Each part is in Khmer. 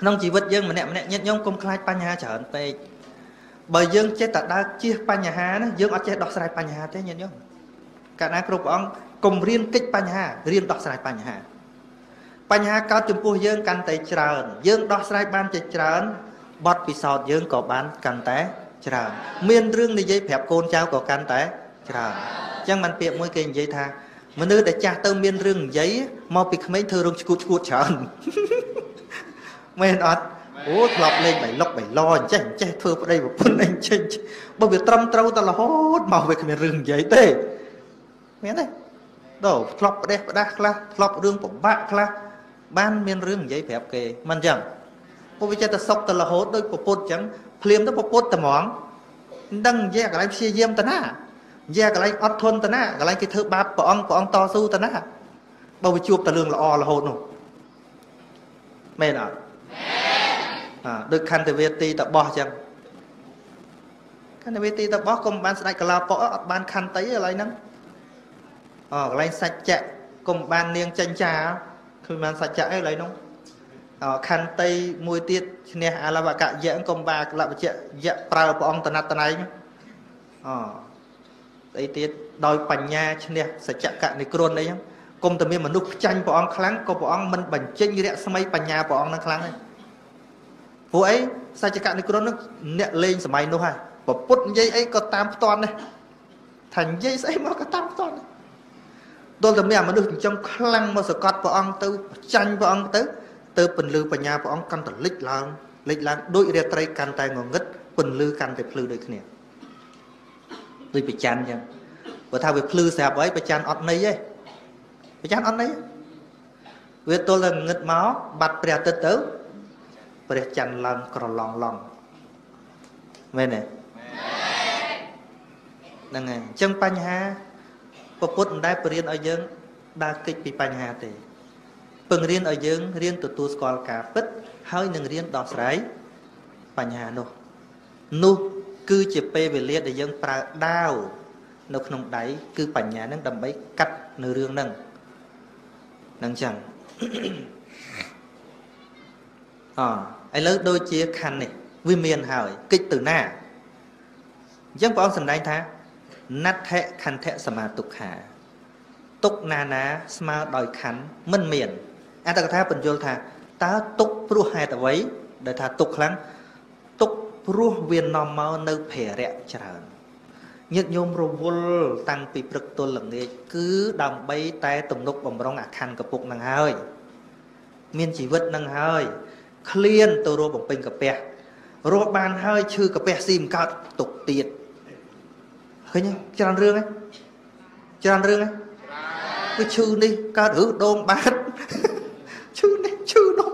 ក្នុងជីវិតយើងម្នាក់ម្នាក់ញាតិញោមកុំខ្លាចបញ្ហាច្រើនពេកបើយើងចេះតែដើរជៀសបញ្ហាណាយើងអត់ចេះដោះស្រាយបញ្ហាទេញាតិញោមកាលណាគ្រប់ព្រះអង្គកុំរៀនកិច្ចបញ្ហារៀនដោះស្រាយបញ្ហាបញ្ហាកើតចំពោះយើងកាន់តែច្រើន យើងដោះស្រាយបានជាច្រើនបទពិសោធន៍យើងក៏បានកាន់តែច្រើនមានរឿងនិយាយប្រាប់កូនចៅក៏កាន់តែច្រើនអញ្ចឹងបានពាក្យមួយគេនិយាយថាមនុស្សដែលចាស់ទៅមានរឿងនិយាយមកពីក្មេងធ្វើរឿងឈួតឈួតច្រើន មែនអត់អូធ្លាប់លេងបៃលុកបៃលអញ្ចេះអញ្ចេះធ្វើប្តីប្រពន្ធអីអញ្ចេះបើវាត្រឹមត្រូវតែរហូតមកវាគ្មានរឿងនិយាយទេមានទេដល់ធ្លាប់ផ្ដេសផ្ដាស់ខ្លះធ្លាប់រឿងពិបាកខ្លះបានមានរឿងនិយាយប្រាប់គេមិនអញ្ចឹងពួកវាចេះតែសុកទៅរហូតដូចពពុតអញ្ចឹងភ្លាមទៅពពុតតែហ្មងមិនដឹងនិយាយកន្លែងព្យាយាមតាណានិយាយកន្លែងអត់ធន់តាណាកន្លែងគេធ្វើបាបព្រះអង្គព្រះអង្គតស៊ូតាណាបើវាជួបតែរឿងល្អរហូតនោះមែនអត់មែនអ ដូចខន្តិវេទីតបោះអញ្ចឹងខន្តិវេទីតបោះកុំបានស្ដេចកលាពកអត់បានខន្តីឥឡូវហ្នឹងអូកន្លែងសច្ចៈកុំបាននាងចិញ្ចាឃើញបានសច្ចៈអីឥឡូវហ្នឹងខន្តីមួយទៀតឈ្នះអលវកយៈកុំបាកលវជៈយៈប្រើព្រះអង្គតណតណៃអូស្អីទៀតដោយបញ្ញាឈ្នះសច្ចកនិគ្រនអីហ្នឹងគុំតែមានមនុស្សខ្ចាញ់ព្រះអង្គខ្លាំងក៏ព្រះអង្គមិនបញ្ចេញរស្មីបញ្ញាព្រះអង្គនឹងខ្លាំងដែរ ព្រោះអីសច្ចកនិគ្រននឹងអ្នកលេងសម័យនោះហើយពពុទ្ធនិយាយអីក៏តាមផ្ទាន់ដែរថានិយាយស្អីមកក៏តាមផ្ទាន់ដល់តែមានមនុស្សចិញ្ចឹមខ្លាំងមកសកត់ព្រះអង្គទៅចាញ់ព្រះអង្គទៅទៅពន្លឺបញ្ញាព្រះអង្គកាន់តែលិចឡើងលិចឡើងដូចរាត្រីកាន់តែងងឹតពន្លឺកាន់តែភ្លឺដូចគ្នាដូចប្រច័នអញ្ចឹងបើថាវាភ្លឺស្រាប់ហើយប្រច័នអត់ន័យទេប្រច័នអត់ន័យវាទល់តែងឹតមកបាត់ព្រះអាទិត្យទៅ ព្រះច័ន្ទឡើងក្រឡងឡងមែនទេហ្នឹងហើយអញ្ចឹងបញ្ហាពពុទ្ធមិនដែលបរៀនឲ្យយើងដើរកិច្ចពីបញ្ហាទេពឹងរៀនឲ្យយើងរៀនទទួលស្គាល់ការពិតហើយនឹងរៀនដោះស្រាយបញ្ហានោះនោះគឺជាពេលវេលាដែលយើងប្រើដាវនៅក្នុងដៃគឺបញ្ញានឹងដើម្បីកាត់នៅរឿងហ្នឹងហ្នឹងចឹងអ ឥឡូវដូចជាខណ្ឌនេះវាមានហើយគិច្ចទៅណាអញ្ចឹងព្រះអង្គសម្ដែងថាណដ្ឋខន្ធៈសមាទុក្ខាទុកណានាស្មើដោយខណ្ឌមិនមានអត្តកថាបញ្យល់ថាតើទុកព្រោះហេតុអ្វីដែលថាទុកខ្លាំងទុកព្រោះវានាំមកនៅភារៈច្រើនញាតិញោមរវល់តាំងពីព្រឹកទល់ល្ងាចគឺដើម្បីតែទំនុកបំរុងអាខណ្ឌកពុកនឹងហើយ មានជីវិតនឹងហើយ ឃ្លានទៅរកបំពេញកាពះរកបានហើយឈឺកាពះស៊ីមិនកើតទុកទៀតឃើញច្រើនរឿងហ៎ច្រើនរឿងហ៎គឺឈឺនេះកើតឬដងបាត់ឈឺនេះឈឺនោះ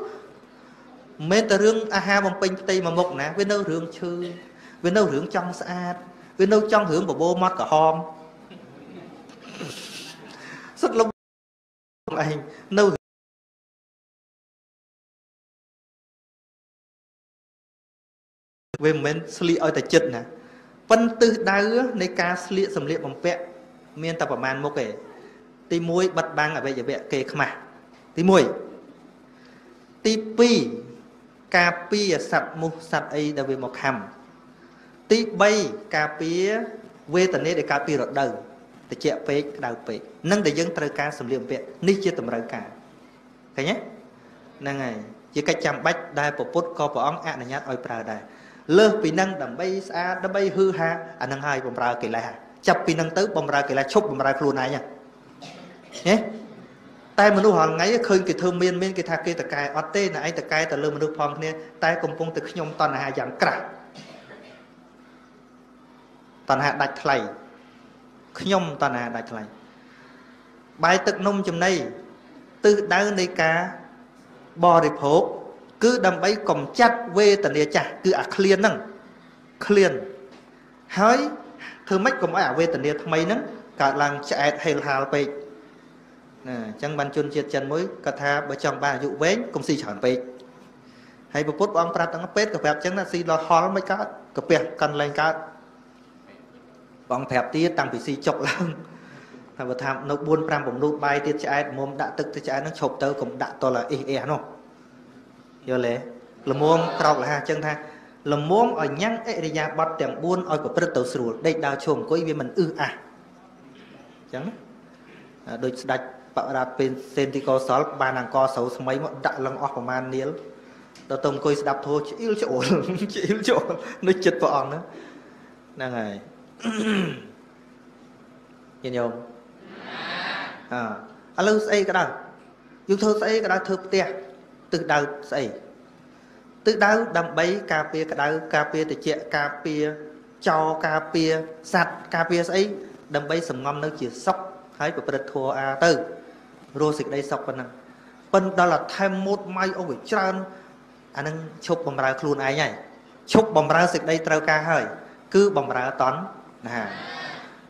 មិនមែនតែរឿងអាហារបំពេញផ្ទៃមួយមុខណាវានៅរឿងឈឺវានៅរឿងចង់ស្អាតវានៅចង់រឿងបបោមាត់ក្រហមសុទ្ធលំឯងនៅ វាមិនមែនស្លៀកឲ្យតែចិត្តណាប៉ិនទិសដៅនៃការស្លៀកសម្លៀកបំពាក់មានតែប្រមាណមុខទេទី1បិទបាំងអវយវៈគេខ្មាស់ទី1ទី2ការពារសត្វមុះសត្វអីដែលវាមកខំទី3ការពារវេទនាដែលកើតពីរដូវត្រជាក់ពេកក្តៅពេកនឹងដែលយើងត្រូវការសម្លៀកបំពាក់នេះជាតម្រូវការឃើញទេហ្នឹងហើយជាកិច្ចចាំបាច់ដែលពពុទ្ធក៏ព្រះអង្គអនុញ្ញាតឲ្យប្រើដែរ លើសពីនឹងដើម្បីស្អាតដើម្បីហឺហាអានឹងហើយបំរើកិលេសចាប់ពីនឹងទៅបំរើកិលេសឈប់បំរើខ្លួនឯងហ៎តែមនុស្សរាល់ថ្ងៃឃើញគេធ្វើមានមានគេថាគេតកែអត់ទេណែឯងតកែទៅលើមនុស្សផងគ្នាតែកំពុងតែខ្ញុំតណ្ហាយ៉ាងក្រាស់តណ្ហាដាច់ថ្លៃខ្ញុំតណ្ហាដាច់ថ្លៃបាយទឹកនំចំណីទិសដៅនៃការបរិភោគ គឺដើម្បីកំចាត់វេទនាចាស់គឺអាឃ្លានហ្នឹងឃ្លានហើយធ្វើម៉េចកុំឲ្យអាវេទនាថ្មីហ្នឹងកើតឡើងឆ្អែតហេលហាលពេកណាអញ្ចឹងបានជនជាតិចិនមួយគាត់ថាបើចង់បានអាយុវែងកុំស៊ីច្រើនពេកហើយពុទ្ធព្រះអង្គប្រាប់ទាំងពេទ្យក៏ប្រាប់អញ្ចឹងណាស៊ីដល់ហល់មិនកើតកាពះកាន់លែងកើតបងប្រាប់ទៀតតាំងពីស៊ីចុកឡើងថាបើថានៅ4 5 6បាយទៀតឆ្អែតមុំដាក់ទឹកទៅឆ្អែតនឹងឈប់ទៅកុំដាក់តលអ៊ីសអ៊ះនោះ យល់ទេល្មមក្រោកលះអញ្ចឹងថាល្មមឲ្យញ៉ាំងអរិយាប័ត្រទាំង4ឲ្យប្រព្រឹត្តទៅស្រួលដេកដើរឈរអង្គុយវាមិនអឺអះអញ្ចឹងដូចស្ដាច់បរាពេលសេនទីកោសលបានអង្គស្រូវស្មីមកដាក់លឹងអស់ប្រមាណនាលដល់ទៅអង្គុយស្ដាប់ធម៌ឆ្អៀលច្អូលឆ្អៀលច្អូលនៅចិត្តព្រះអង្គហ្នឹងហើយញាតិញោមអើឥឡូវស្អីក៏ដោយយើងធ្វើស្អីក៏ដោយធ្វើផ្ទះ ទិសដៅស្អីទិសដៅដើម្បីការពារក្តៅការពារត្រជាក់ការពារចោការពារសัตว์ការពារស្អីដើម្បីសំងំនៅជាសុខហើយប្រព្រឹត្តធម៌អាទៅរស់សេចក្តីសុខប៉ុណ្ណឹងប៉ុន្តែដល់ថែមម៉ូតម៉ៃអូវាច្រើនអានឹងឈប់បំរើខ្លួនឯងហើយឈប់បំរើសេចក្តីត្រូវការហើយ គឺបំរើតន់ណា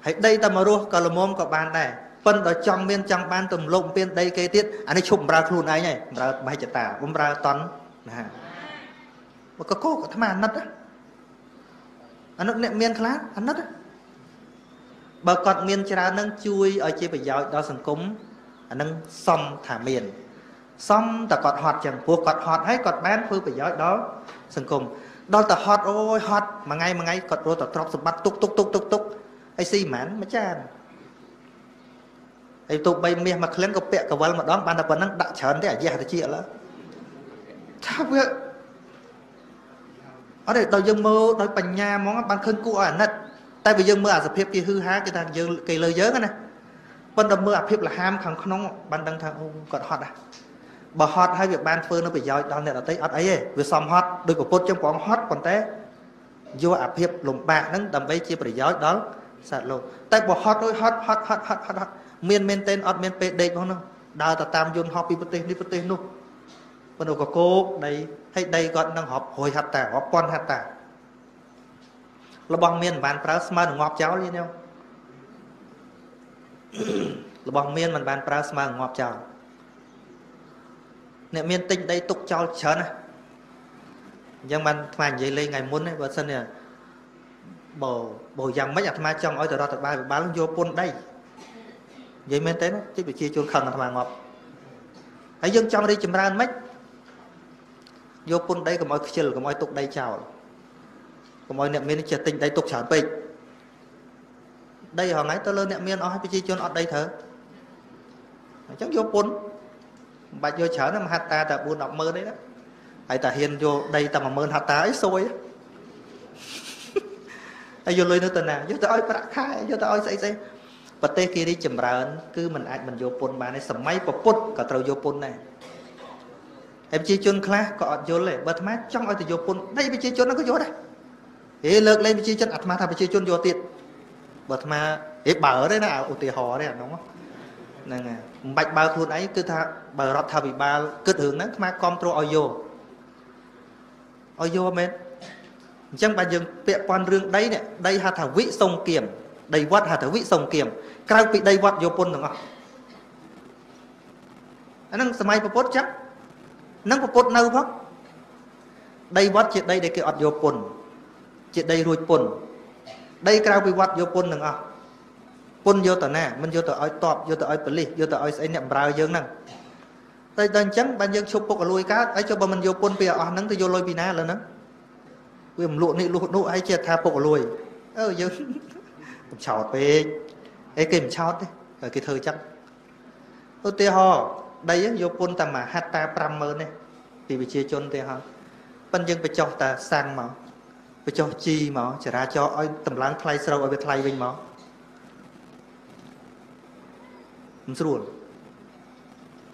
ហើយដីតែមករស់ក៏ល្មមក៏បានដែរ ប៉ុន្តែចង់មានចង់បានទំលប់ពៀនដីគេទៀតអានេះឈប់បំរើខ្លួនឯងហើយបំរើបេចតាបំរើតន់ណាមកកកអាត្មាអាណិតអាណិតអ្នកមានខ្លះអាណិតបើគាត់មានច្រើននឹងជួយឲ្យជាប្រយោជន៍ដល់សង្គមអានឹងសំថាមានសំតែគាត់ហត់ចឹងព្រោះគាត់ហត់ហើយគាត់បានធ្វើប្រយោជន៍ដល់សង្គមដល់តែហត់អូយហត់មួយថ្ងៃមួយថ្ងៃគាត់រត់តែទ្រព្យសម្បត្តិទុកទុកទុកទុកទុកហើយស៊ីមិនមួយចាន ហើយទោះបីមាសមួយក្លិនក៏ពាក់កវលម្ដងបានតែប៉ុណ្្នឹងដាក់ច្រើនទេអាយះទៅជាឥឡូវថាវាអត់ទេដល់យើងមើលដោយបញ្ញាហ្មងបានឃើញគួរឲ្យអាណិតតែបើយើងមើលអាសភាពគេហឺហាគេថាយើងគេលើយើងណាប៉ុន្តែមើលអាភាពលហាមខាងក្នុងបានដឹងថាអូគាត់ហត់ហ่ะបើហត់ហើយវាបានធ្វើនៅប្រយោជន៍ដល់អ្នកដទៃអត់អីទេវាសមហត់ដោយប្រពុតចឹងព្រះអង្គហត់ប៉ុន្តែយកអាភាពលំបាកហ្នឹងដើម្បីជាប្រយោជន៍ដល់សត្វលោកតែបើហត់ដូចហត់ហត់ហត់ហត់ហត់ មានមែនទែនអត់មានពេលដេកផងនោះដើរទៅតាមយន្តហោះពីប្រទេសនេះប្រទេសនោះប៉ុន្តែក៏គោកដីហើយដីគាត់នឹងរាប់រយហັດតារាប់ពាន់ហັດតារបស់មានមិនបានប្រើស្មើនឹងងាប់ចោលទេញោមរបស់មានមិនបានប្រើស្មើងាប់ចោលអ្នកមានទិញដីទុកចោលច្រើនណាអញ្ចឹងបានអាត្មានិយាយលេងថ្ងៃមុនហ្នឹងបើសិននេះបើបើយ៉ាងម៉េចអាត្មាចង់ឲ្យទៅរដ្ឋបាលវិបាលយកពុនដី និយាយមែនទេជិះប្រជាជនខឹងអាត្មាងាប់ហើយយើងចង់រីកចម្រើនម៉េចយកពុនដីកុំឲ្យខ្ជិលកុំឲ្យទុកដីចោលកុំឲ្យអ្នកមានចេះទិញដីទុកច្រើនពេកដីរហងៃទៅលើអ្នកមានអស់ហើយប្រជាជនអត់ដីត្រូវអញ្ចឹងយកពុនមិនបាច់យកច្រើនមហត្តាតែ4 10ម៉ឺនទេណាហើយតែហ៊ានយកដីតែ10000ហត្តាអីសួយហើយយកលុយនៅទៅណាយកទៅឲ្យប្រាក់ខែយកទៅឲ្យស្អីស្អី ប្រទេសគេរីកចម្រើន គឺมันអាចមិនយកពុនបានទេសម័យពពុទ្ធក៏ត្រូវយកពុនដែរហើយប្រជាជនខ្លះក៏អត់យល់ដែរបើអាត្មាចង់ឲ្យទៅយកពុនដីប្រជាជនហ្នឹងក៏យកដែរហេលើកលែងប្រជាជនអាត្មាថាប្រជាជនយកទៀតបើអាត្មាហេបើទេណាឧទាហរណ៍ទេអានោះហ្នឹងហើយមិនបាច់បើខ្លួនឯងគឺថាបើរដ្ឋាភិបាលគិតរឿងហ្នឹងអាត្មាគ្រប់គ្រងឲ្យយកឲ្យយកមែនអញ្ចឹងបើយើងពាក់ព័ន្ធរឿងដីនេះដីហៅថាវិសុងគៀម ដីវត្តហៅថាវិសុងគៀមក្រៅពីដីវត្តយកពុនទាំងអស់អាហ្នឹងសម័យពុទ្ធចឹងនឹងពុទ្ធនៅផងដីវត្តជាដីដែលគេអត់យកពុនជាដីរួចពុនដីក្រៅពីវត្តយកពុនទាំងអស់ពុនយកទៅណាមិនយកទៅឲ្យតបយកទៅឲ្យប៉លិសយកទៅឲ្យស្អីអ្នកបម្រើយើងហ្នឹងតែដល់អញ្ចឹងបានយើងឈប់ពុកអលួយកើតហើយចុះបើមិនយកពុនពីអស់ហ្នឹងទៅយកលុយពីណាលើហ្នឹងវាមិនលក់នេះលក់នោះហើយជាថាពុកអលួយអឺយើង កំឆោតពេកអីគេមិនឆោតទេគេធ្វើចឹងឧទាហរណ៍ដីយកពុនតែមួយហាត់តា50000ទេពីប្រជាជនទេហ៎ប៉ិនយើងបញ្ចុះតាសាំងមកបញ្ចុះជីមកចរាចរឲ្យតម្លើងថ្លៃស្រូវឲ្យវាថ្លៃវិញមកមិនស្រួល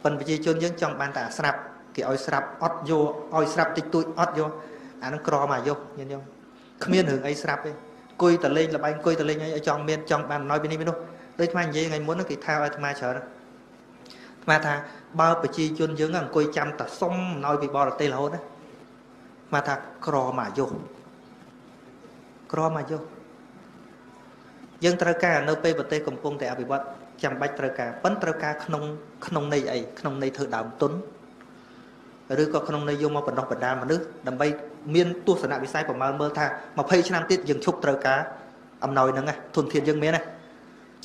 ប៉ិនប្រជាជនយើងចង់បានតែស្រាប់គេឲ្យស្រាប់អត់យកឲ្យស្រាប់តិចតួចអត់យកអានឹងក្រមកយកញញគ្មានរឿងអីស្រាប់ទេ អង្គុយតលេងលបែងអង្គុយតលេងអីចង់មានចង់បានអំណោយពីនេះពីនោះដូចថ្មនិយាយថ្ងៃមុនគេថាឲ្យអាត្មាច្រើនថ្មថាបើប្រជាជនយើងអង្គុយចាំតែសុំអំណោយពីបរទេសរហូតណាថ្មថាក្រមកយកក្រមកយកយើងត្រូវការនៅពេលប្រទេសកំពុងតែអភិវឌ្ឍចាំបាច់ត្រូវការប៉ុន្តែត្រូវការក្នុងក្នុងន័យអីក្នុងន័យធ្វើដើមទុនឬក៏ក្នុងន័យយកមកបណ្ដោះបណ្ដាលមនុស្សដើម្បី មានទស្សនវិស័យប្រមើលមើលថា20ឆ្នាំទៀតយើងឈប់ត្រូវការអំណោយហ្នឹងធនធានយើងមានណា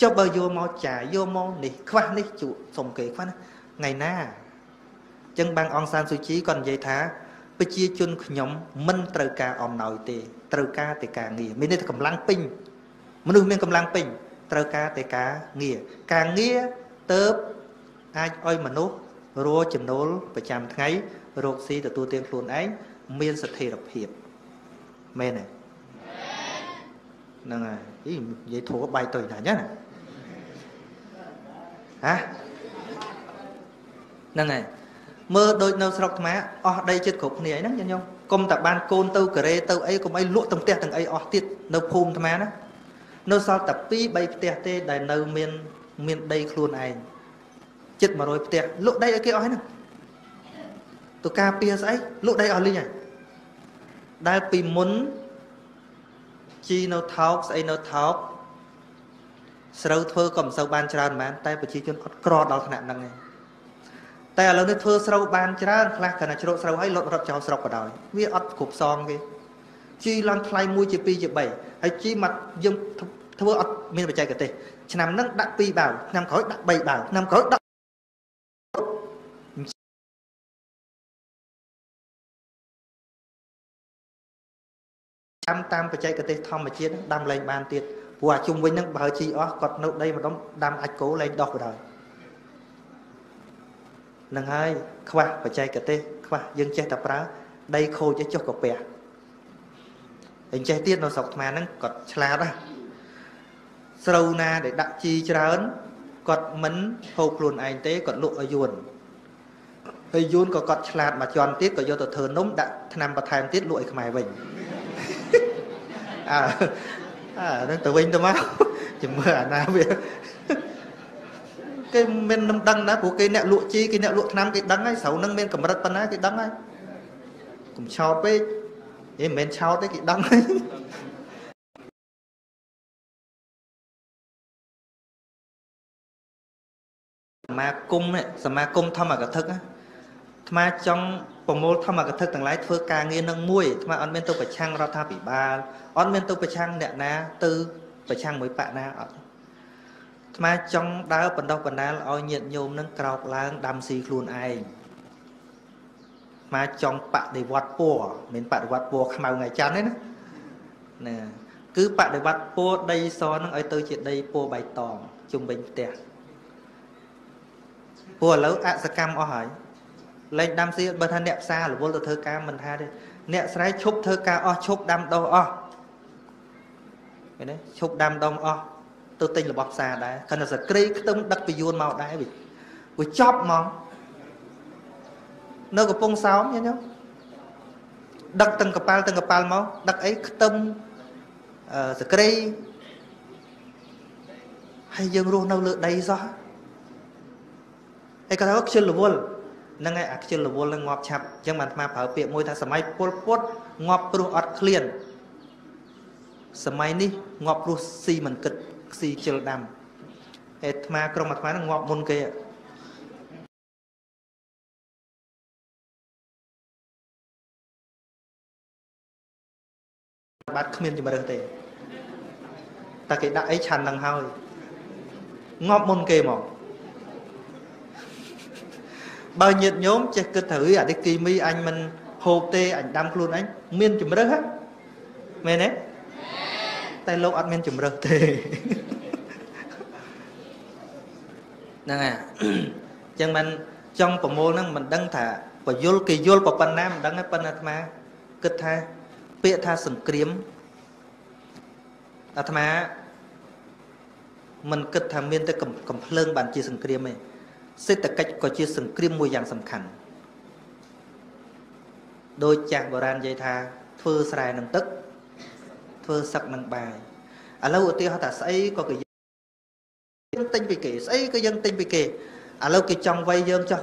ចុះបើយកមកចាយកមកនេះខ្វះនេះជក់សុំគេខ្វះណាថ្ងៃណាអញ្ចឹងបាំងអង្គសានស៊ូជីគាត់និយាយថាប្រជាជនខ្ញុំមិនត្រូវការអំណោយទេត្រូវការតែការងារមានន័យថាកម្លាំងពេញមនុស្សមានកម្លាំងពេញត្រូវការតែការងារការងារទៅអាចឲ្យមនុស្សរកចំណូលប្រចាំថ្ងៃរកស៊ីទទួលទានខ្លួនឯង មានស្ថិរភាពមែនទេហ្នឹងហើយនិយាយធូរបាយតុយណាស់ណាហ៎ហ្នឹងហើយមើលដូចនៅស្រុកថ្មអស់ដីចិត្តគ្រប់គ្នាហ្នឹងញញកុំតែបានកូនទៅកូរ៉េទៅអីកុំអីលក់ទាំងផ្ទះទាំងអីអស់ទៀតនៅភូមិថ្មណានៅសល់តែ2 3ផ្ទះទេដែលនៅមានមានដីខ្លួនឯងចិត្ត100ផ្ទះលក់ដីឲ្យគេអស់ហ្នឹងទៅការពារស្អីលក់ដីអស់លីងហើយ ដែលពីមុនជីនៅថោកស្អីនៅថោកស្រូវធ្វើក៏មិនសូវបានច្រើនប៉ុន្មានតែប្រជាជនអត់ក្រដល់ថ្នាក់ហ្នឹងឯងតែឥឡូវនេះធ្វើស្រូវបានច្រើនខ្លះគ្រាន់តែជ្រកស្រូវឲ្យលុតរត់ចោលស្រុកក៏ដោយវាអត់គ្រប់សងគេជីឡើងថ្លៃ1ជា2ជា3ហើយជីមកយើងធ្វើអត់មានបច្ចេកទេសឆ្នាំហ្នឹងដាក់2បាវឆ្នាំក្រោយដាក់3បាវឆ្នាំក្រោយដាក់ តាមតាមបច្ចេកទេសធម្មជាតិដាំលែងបានទៀតព្រោះអាជុំវិញហ្នឹងបើជីអស់គាត់នៅដីម្ដុំដាំអាចគោលែងដោះក៏ដោយនឹងហើយខ្វះបច្ចេកទេសខ្វះយើងចេះតែប្រើដីខូចចុះកាពះអញ្ចេះទៀតនៅស្រុកថ្មហ្នឹងគាត់ឆ្លាតណាស្រូវណាដែលដាក់ជីច្រើនគាត់មិនហូបខ្លួនឯងទេគាត់លក់ឲ្យយួនហើយយួនក៏គាត់ឆ្លាតមកជន់ទៀតក៏យកទៅធ្វើនំដាក់ថ្នាំបន្ថែមទៀតលក់ឲ្យខ្មែរវិញ អើអើនឹងទៅវិញទៅមកជំរឿអាណាវាគេមិននឹងដឹងណាព្រោះគេអ្នកលក់ជីគេអ្នកលក់ថ្នាំគេដឹងហើយស្រូវនឹងមានកម្រិតប៉ុណ្ណាគេដឹងហើយកុំឆោតពេកហេមិនមែនឆោតទេគេដឹងហើយសមាគមសមាគមធម្មកថាអាត្មាចង់ ប្រមូលធម្មកថាទាំងឡាយធ្វើការងារនឹងមួយអាត្មាអត់មានទៅប្រឆាំងរដ្ឋាភិបាលអត់មានទៅប្រឆាំងអ្នកណាទៅប្រឆាំងមួយបកណាអត់ថ្មចង់ដើរបណ្ដោះបណ្ដាលឲ្យញាតិញោមនឹងក្រោកឡើងដាំស៊ីខ្លួនឯងថ្មចង់បដិវត្តពណ៌មិនបដិវត្តពណ៌ខ្មៅថ្ងៃច័ន្ទទេណាណាគឺបដិវត្តពណ៌ដីសនឹងឲ្យទៅជាដីពណ៌បៃតងជុំវិញផ្ទះព្រោះឥឡូវអសកម្មអស់ហើយ លែងដាំស៊ីបើថាអ្នកផ្សាររវល់ទៅធ្វើការមិនថាទេអ្នកស្រែឈប់ធ្វើការអស់ឈប់ដាំដុះអស់ឃើញទេឈប់ដាំដុះអស់ទៅទិញរបស់ផ្សារដែរខណៈសក្រីខ្ទឹមដឹកពីយួនមកដែរវាវាចប់ហ្មងនៅកំពង់សោមញញដឹកទាំងកប៉ាល់ទាំងកប៉ាល់មកដឹកអីខ្ទឹមអឺសក្រីហើយយើងរស់នៅលើដីសោះហើយគាត់ថាខ្ជិលរវល់ ហ្នឹងហើយអាខ្ជិលរវល់នឹងងាប់ឆាប់អញ្ចឹងបានអាប្រើពាក្យមួយថាសម័យពលពុតងាប់ព្រោះអត់ឃ្លានសម័យនេះងាប់ព្រោះស៊ីមិនគិតស៊ីជិលដាំអាត្មាក្រុមអាត្មានឹងងាប់មុនគេបាត់គ្មានជំរឿទេតែគេដាក់អីឆាន់នឹងហើយងាប់មុនគេមក បើញាតញោមចេះគិតទៅអានេះគីមីអញមិនហូបទេអញដាំខ្លួនអញមានជំរឿហ៎មែនទេតែលោកអត់មានជំរឿទេហ្នឹងហើយអញ្ចឹងមិនចង់ប្រមូលហ្នឹងមិនដឹងថាបយលគេយល់ប៉ុណ្ណាមិនដឹងទេប៉ុន្តែអាត្មាគិតថាពាក្យថាសង្គ្រាមអាត្មាមិនគិតថាមានតែកំភ្លើងបានជាសង្គ្រាមទេ សេដ្ឋកិច្ចក៏ជាសង្គ្រាមមួយយ៉ាងសំខាន់ដោយចាស់បុរាណនិយាយថាធ្វើស្រែនឹងទឹក ធ្វើសឹកនឹងបាយឥឡូវឧទាហរណ៍ថាស្អីក៏គេយើងទិញពីគេស្អីក៏យើងទិញពីគេឥឡូវគេចង់វាយយើងចោះ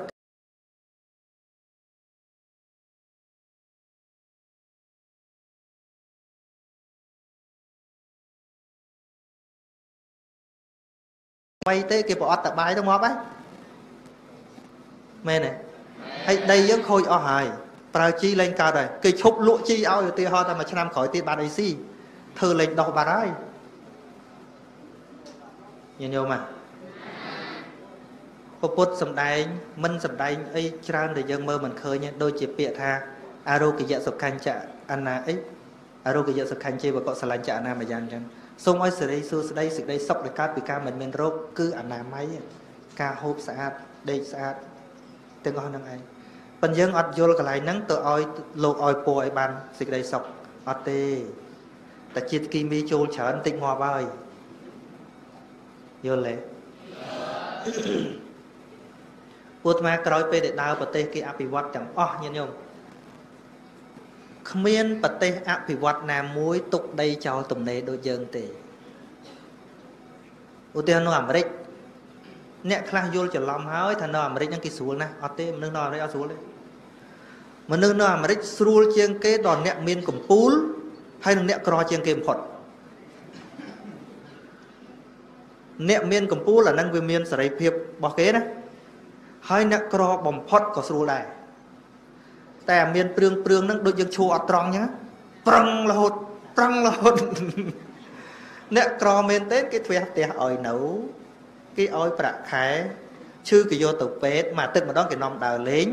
វាយទេគេប្រអត់តបាយទៅងាប់ហើយ មែនទេហើយដីយើងខូចអស់ហើយប្រើជីលែងកើតហើយគេឈប់លក់ជីឲ្យឧទាហរណ៍តែមួយឆ្នាំក្រោយទៀតបានអីស៊ីធ្វើលែងដោះបាត់ហើយញញោមហ่ะពពុទ្ធសំដែងមិនសំដែងអីច្រើនដែលយើងមើលមិនឃើញដូចជាពាក្យថាអរោគយៈសុខញ្ចៈអនាអីអរោគយៈសុខញ្ចេវកសលញ្ចៈអនាមយ៉ាងចឹងសូមឲ្យសេរីសួស្តីសេចក្តីសុខដែលកើតពីការមិនមានរោគគឺអនាម័យការហូបស្អាតដេកស្អាត ទាំងអស់ហ្នឹងឯងប៉ុន្តែយើងអត់យល់កន្លែងហ្នឹងទៅឲ្យលោកឲ្យពោឲ្យបានសេចក្តីសុខអត់ទេតែជាតិគីមីចូលច្រើនតិចងាប់ហើយយល់ទេពួកអាត្មាក្រោយពេលដែលដើរប្រទេសគេអភិវឌ្ឍទាំងអស់ញាតិញោមគ្មានប្រទេសអភិវឌ្ឍណាមួយទុកដីចោលទំនេរដូចយើងទេឧទាហរណ៍នៅអាមេរិក អ្នកខ្លះយល់ច្រឡំហើយថានៅអាមេរិកហ្នឹងគេស្រួលណាស់អត់ទេមនុស្សនៅអាមេរិកអត់ស្រួលទេមនុស្សនៅអាមេរិកស្រួលជាងគេដល់អ្នកមានកម្ពូលហើយនឹងអ្នកក្រជាងគេបំផុតអ្នកមានកម្ពូលអាហ្នឹងវាមានសេរីភាពរបស់គេណាហើយអ្នកក្របំផុតក៏ស្រួលដែរតែមានព្រឿងព្រឿងហ្នឹងដូចយើងឈួរអត់ត្រង់អញ្ចឹងប្រឹងរហូតប្រឹងរហូតអ្នកក្រមែនទេគេធ្វះផ្ទះឲ្យនៅ គេឲ្យប្រាក់ខែឈឺគេយកទៅពេទ្យមួយអាទិត្យម្ដងគេនាំដើរលេង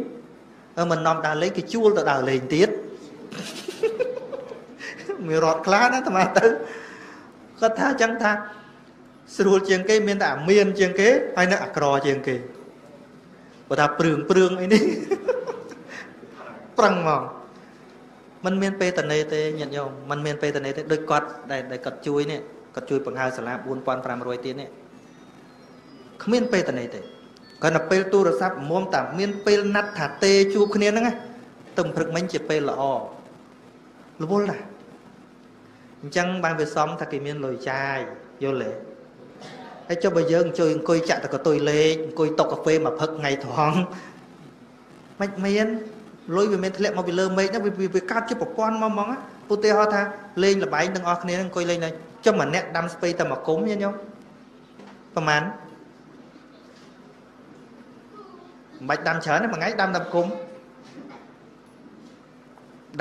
មិននាំដើរលេងគេជួលទៅដើរលេងទៀតមានរត់ខ្លាណាអាត្មាទៅគាត់ថាអញ្ចឹងថាស្រួលជាងគេមានតែអាមានជាងគេហើយនៅអាក្រជាងគេគាត់ថាព្រឿងព្រឿងអីនេះប្រឹងមកมันមានពេតនេទេញាតិញោមมันមានពេតនេទេដូចគាត់ដែលគាត់ជួយនេះគាត់ជួយបង្ហើសាលា4500ទៀតនេះ គ្មានពេតនេទេគាត់ទៅពេលទូរស័ព្ទមុំតាមានពេលណាត់ថាទេជួបគ្នាហ្នឹងទៅព្រឹកមិញជាពេលល្អរវល់ណាស់អញ្ចឹងបានវាសំថាគេមានលុយចាយយល់ទេហើយចុះបើយើងជួយអង្គុយចាក់តកតុយលេខអង្គុយតុកកាហ្វេមកផឹកថ្ងៃត្រង់មិនមានលុយវាមានធ្លាក់មកពីលើមេឃហ្នឹងវាវាកាត់ជាប្រព័ន្ធមកហ្មងឧទាហរណ៍ថាលេងលបែងទាំងអស់គ្នាអង្គុយលេងហើយចុះម្នាក់ដាំស្ពៃតែមកគុំញញោមប្រហែល មិនបាច់ដាំច្រើនទេមួយថ្ងៃដាំតែគុំ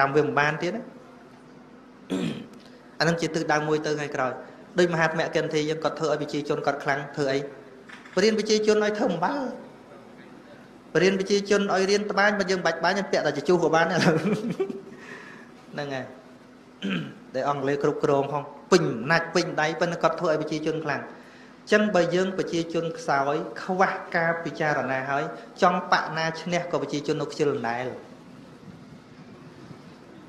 ដាំវាមិនបានទៀតណាអានឹងជាទិសដៅមួយទៅថ្ងៃក្រោយដូចមហាត្មកិនធីយើងគាត់ធ្វើឲ្យប្រជាជនគាត់ខ្លាំងធ្វើអីបរៀនប្រជាជនឲ្យធ្វើអំបិលបរៀនប្រជាជនឲ្យរៀនត្បាញបើយើងបាច់បាញពាក់តែជជុះក៏បានហ្នឹងហើយដែលអង់គ្លេសគ្រប់គ្រងផងពេញអំណាចពេញដៃប៉ុន្តែគាត់ធ្វើឲ្យប្រជាជនខ្លាំង ចឹងបើយើងប្រជាជនខ្សោយ ខ្វះការពិចារណាហើយចង់បកណាឈ្នះក៏ប្រជាជននៅខ្ជិលដដែល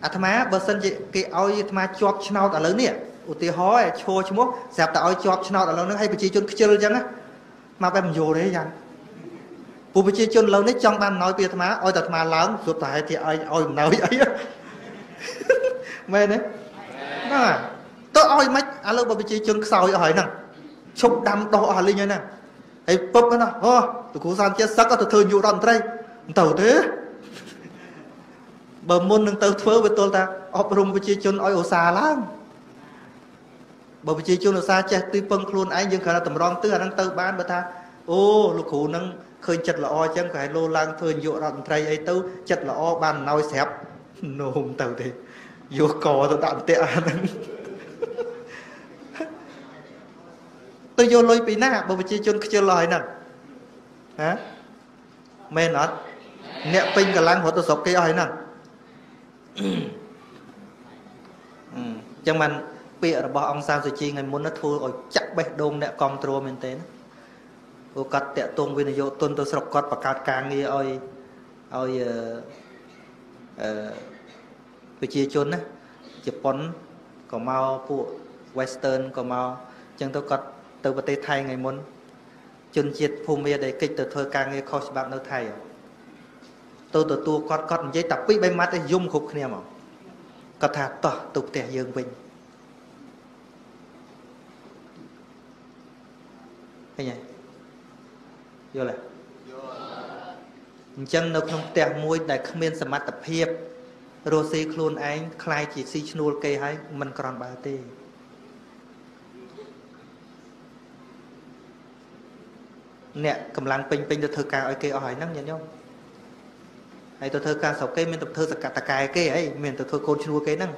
អាត្មាបើសិនជាគេឲ្យអាត្មាជាប់ឆ្នោតឥឡូវនេះឧទាហរណ៍ឈរឈ្មោះស្រាប់តែឲ្យជាប់ឆ្នោតឥឡូវហ្នឹងឲ្យប្រជាជនខ្ជិលអញ្ចឹងណាមកបែបមិនយល់ទេយ៉ាងពួកប្រជាជនឥឡូវនេះចង់បានអំណោយពីអាត្មាឲ្យតែអាត្មាឡើងស្រុតតែឲ្យឲ្យឲ្យអំណោយអីមែនទេណាទៅឲ្យមិនឥឡូវបើប្រជាជនខ្សោយអស់ហើយហ្នឹង ឈប់ដាំដោះអស់លីងហើយណាហើយពឹបណាអូតគ្រូសានជាសឹកទៅធ្វើយុរដ្ឋមន្ត្រីមិនទៅទេបើមុននឹងទៅធ្វើវាទល់ថាអប់រំប្រជាជនឲ្យឧស្សាហ៍ឡើងបើប្រជាជនឧស្សាហ៍ចេះទីពឹងខ្លួនឯងយើងគ្រាន់តែតម្រង់ទិសអាហ្នឹងទៅបានបើថាអូលោកគ្រូហ្នឹងឃើញចិត្តល្អអញ្ចឹងក៏ឲ្យលោឡើងធ្វើនាយករដ្ឋមន្ត្រីអីទៅចិត្តល្អបានណយស្រាប់នោមទៅទេយកកទៅដាក់ផ្ទះអាហ្នឹង ទៅយកលុយពីណាបើប្រជាជនខ្ជិលហើយហ្នឹងហ៎មែនអត់អ្នកពេញកម្លាំងរត់ទៅស្រុកគេអស់ហើយហ្នឹងអញ្ចឹងបានពាក្យរបស់អង្គសាសុជីថ្ងៃមុននោះធ្វើឲ្យចាក់បេះដូងអ្នកគ្រប់គ្រងមែនទែនព្រោះគាត់តាក់ទងវិនិយោគទុនទៅស្រុកគាត់បង្កើតការងារឲ្យឲ្យអឺប្រជាជនណាជប៉ុនក៏មកពួក western ក៏មកអញ្ចឹងទៅគាត់ ទៅប្រទេសថៃថ្ងៃមុនជនជាតិភូមិដែលកិច្ចទៅធ្វើការងារខុសច្បាប់នៅថៃទៅទទួលគាត់គាត់និយាយតែពីរបីម៉ាត់ទេយំគ្រប់គ្នាមកគាត់ថាតោះទៅផ្ទះយើងវិញឃើញទេយល់ទេអញ្ចឹងនៅក្នុងផ្ទះមួយ ដែលគ្មាន សមត្ថភាពរស់ស៊ីខ្លួនឯងខ្លាយជាស៊ីឈ្នួលគេហើយមិនក្រំបើទេ អ្នកកម្លាំងពេញពេញទៅធ្វើការឲ្យគេអស់ហើយហ្នឹងញាតិញោមហើយទៅធ្វើការស្រុកគេមានទៅធ្វើសកតកែគេអីមានទៅធ្វើកូនឈ្នួលគេហ្នឹង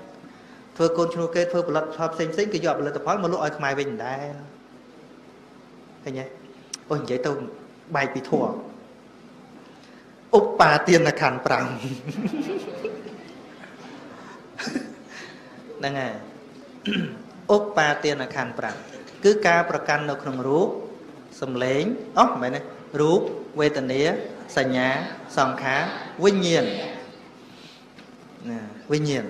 ធ្វើកូនឈ្នួលគេធ្វើផលិតផលផ្សេងផ្សេងគេយកផលិតផលមកលក់ឲ្យខ្មែរវិញដែរឃើញទេអូនិយាយទៅបែកពីធัวឧបាទានខណ្ឌ5ហ្នឹងហើយឧបបាទានខណ្ឌ5គឺការប្រកាន់នៅក្នុងរូប សំឡេងអូមិនមែនទេរូបវេទនាសញ្ញាសង្ខារវិញ្ញាណណាវិញ្ញាណ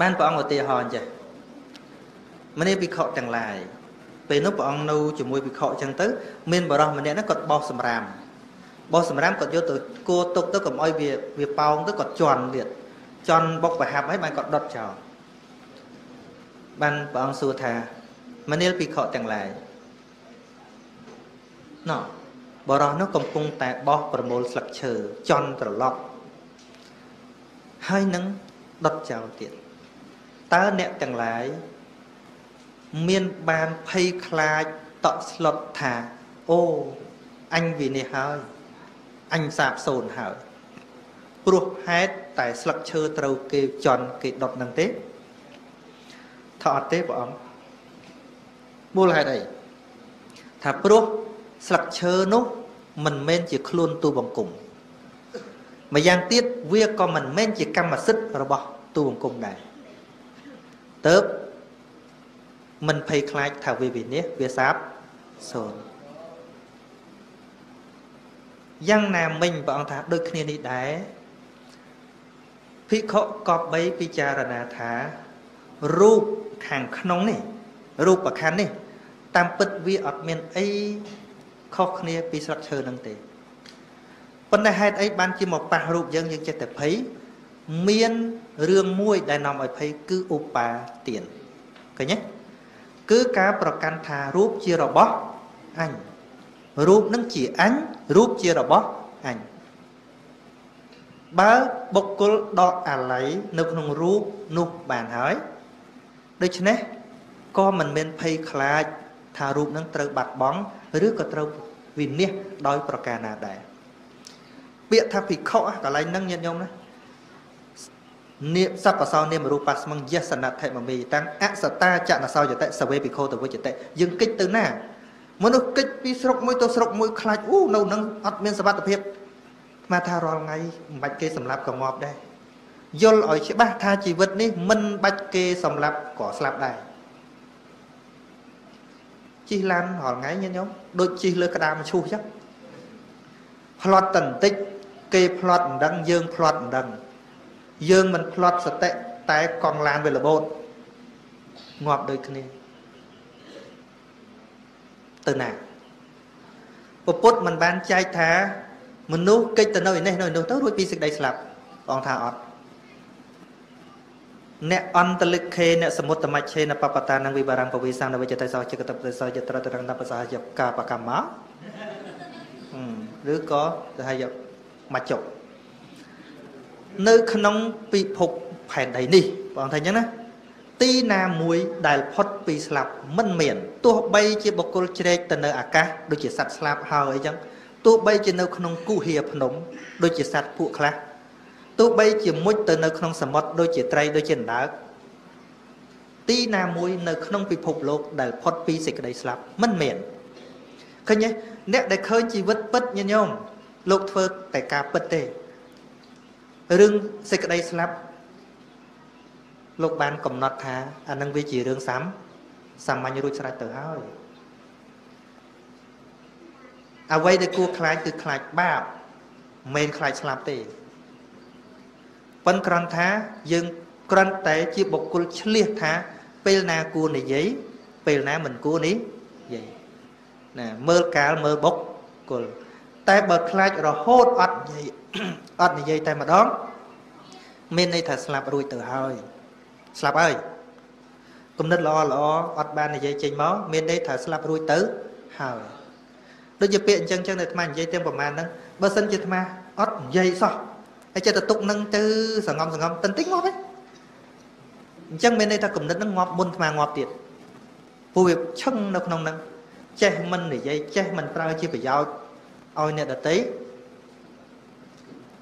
បានព្រះអង្គឧទាហរណ៍អញ្ចឹងមនីភិក្ខុទាំងឡាយពេលនោះព្រះអង្គនៅជាមួយភិក្ខុអញ្ចឹងទៅមានបរិសម្នាក់ហ្នឹងគាត់បោះសម្រាមបោះសម្រាមគាត់យកទៅគោទុកទៅកុំឲ្យវាវាប៉ោងទៅគាត់ជន់ទៀតជន់បុកប្រហាប់ហើយបានគាត់ដុតចោលបានព្រះអង្គសួរថា មនាលភិក្ខុទាំងឡាយណោះបរោះនោះកំពុងតែបោះប្រមូលស្លឹកឈើជន់ត្រឡប់ហើយនឹងដុតចោលទៀតតើអ្នកទាំងឡាយមានបានភ័យខ្លាចតក់ស្លុតថាអូអញវិនិច្ឆ័យហើយអញសាបសូន្យហើយព្រោះហេតុតែស្លឹកឈើត្រូវគេជន់គេដុតនឹងទេថាអត់ទេព្រះអង្គ មូលហេតុអីថាព្រោះស្លឹកឈើនោះ មិនមែនជាខ្លួនទូបង្គំម្យ៉ាងទៀតវាក៏មិនមែនជាកម្មសិទ្ធិរបស់ទូបង្គំដែរទៅមិនភ័យខ្លាចថាវាវិនិច្ឆ័យវាសាបសូន្យយ៉ាងណាមិញព្រះអង្គថាដូចគ្នានេះដែរភិក្ខុកប3ពិចារណាថារូបខាងក្នុងនេះរូបប្រខណ្ឌនេះ តាមពិតវាអត់មានអីខុសគ្នាពីស្លឹកឈើនឹងទេប៉ុន្តែហេតុអីបានជាមកប៉ះរូបយើងយើងចិត្តតែភ័យមានរឿងមួយដែលនាំឲ្យភ័យគឺឧបាទានឃើញទេគឺការប្រកាន់ថារូបជារបស់អញរូបនឹងជាអញរូបជារបស់អញបើបុគ្គលដកអាល័យនៅក្នុងរូបនោះបានហើយដូច្នេះក៏មិនមានភ័យខ្លាច ថារូបនឹងត្រូវបាត់បង់ឬក៏ត្រូវវិនិច្ឆ័យដោយប្រការណាដែរពាក្យថាភិក្ខុកន្លែងហ្នឹងញាតិញោមណានិសពសោនិមរូបស្មងយសនដ្ឋិមមីតាំងអសតាចនសោយតិសវេភិក្ខុទៅវិជតិយើងគិតទៅណាមនុស្សគិតពីស្រុកមួយទៅស្រុកមួយខ្លាចអូនៅនឹងអត់មានសវត្ថភាពមកថារាល់ថ្ងៃមិនបាច់គេសម្លាប់ក៏ងាប់ដែរយល់ឲ្យច្បាស់ថាជីវិតនេះមិនបាច់គេសម្លាប់ក៏ស្លាប់ដែរ ជិះឡានរាល់ថ្ងៃញាតិញោមដូចជិះលើក្តារមឈូសចឹងផ្លត់តន្តិចគេផ្លត់មិនដឹងយើងផ្លត់មិនដឹងយើងមិនផ្លត់សតិតែកង់ឡានវារបូតងាប់ដូចគ្នាទៅណាពពុទ្ធមិនបានចែកថាមនុស្សកិច្ចទៅនៅឯនេះនៅនោះទៅរួចពីសេចក្តីស្លាប់បងថាអត់ អ្នកអន្តលិខេអ្នកសមុត្តមច្ឆេនបបតានឹងវិបារំពវិសានវិជតសោចិកតប្រសោយត្រតរងតបសាយកាបកម្មឬក៏សហយមច្ចុនៅក្នុងពិភពផែនដីនេះបងថាអញ្ចឹងណាទីណាមួយដែលផុតពីស្លាប់មិនមានទោះបីជាបុគ្គលជ្រែកទៅនៅអាកាសដូចជាសត្វស្លាប់ហើយអីចឹងទោះបីជានៅក្នុងគុហាភ្នំដូចជាសត្វពួកខ្លះ ទោះបីជាមុជទៅនៅក្នុងសមុទ្រដូចជាត្រីដូចជាអណ្ដើកទីណាមួយនៅក្នុងពិភពលោកដែលផុតពីសេចក្តីស្លាប់មិនមានឃើញទេអ្នកដែលឃើញជីវិតពិតញញោមលោកធ្វើតែការពិតទេរឿងសេចក្តីស្លាប់លោកបានកំណត់ថាអានឹងវាជារឿងសាមសាមញ្ញរួចស្រេចទៅហើយអ្វីដែលគួរខ្លាចគឺខ្លាចបាបមិនមែនខ្លាចស្លាប់ទេ ប៉ុន្តែគ្រាន់ថាយើងគ្រាន់តែជាបុគ្គលឆ្លៀសថា ពេលណាគួរនិយាយពេលណាមិនគួរនេះនិយាយណាមើលកាលមើលបុគ្គលតែបើខ្លាចរហូតអត់និយាយអត់និយាយតែម្ដង មានន័យថាស្លាប់រួចទៅហើយស្លាប់ហើយគំនិតល្អល្អអត់បាននិយាយចេញមកមានន័យថាស្លាប់រួចទៅហើយដូចជាពាក្យអញ្ចឹងចឹងតែអាត្មានិយាយទាំងប្រមាណហ្នឹងបើសិនជាអាត្មាអត់និយាយសោះ ហើយចិត្តទៅទុកនឹងទៅសងំសងំតិនតិចងាប់ហ្នឹងអញ្ចឹងមានន័យថាគំនិតហ្នឹងងាប់មុនអាត្មាងាប់ទៀតព្រោះវាឈឹងនៅក្នុងហ្នឹងចេះមិននិយាយចេះមិនប្រើជាប្រយោជន៍ឲ្យអ្នកដតី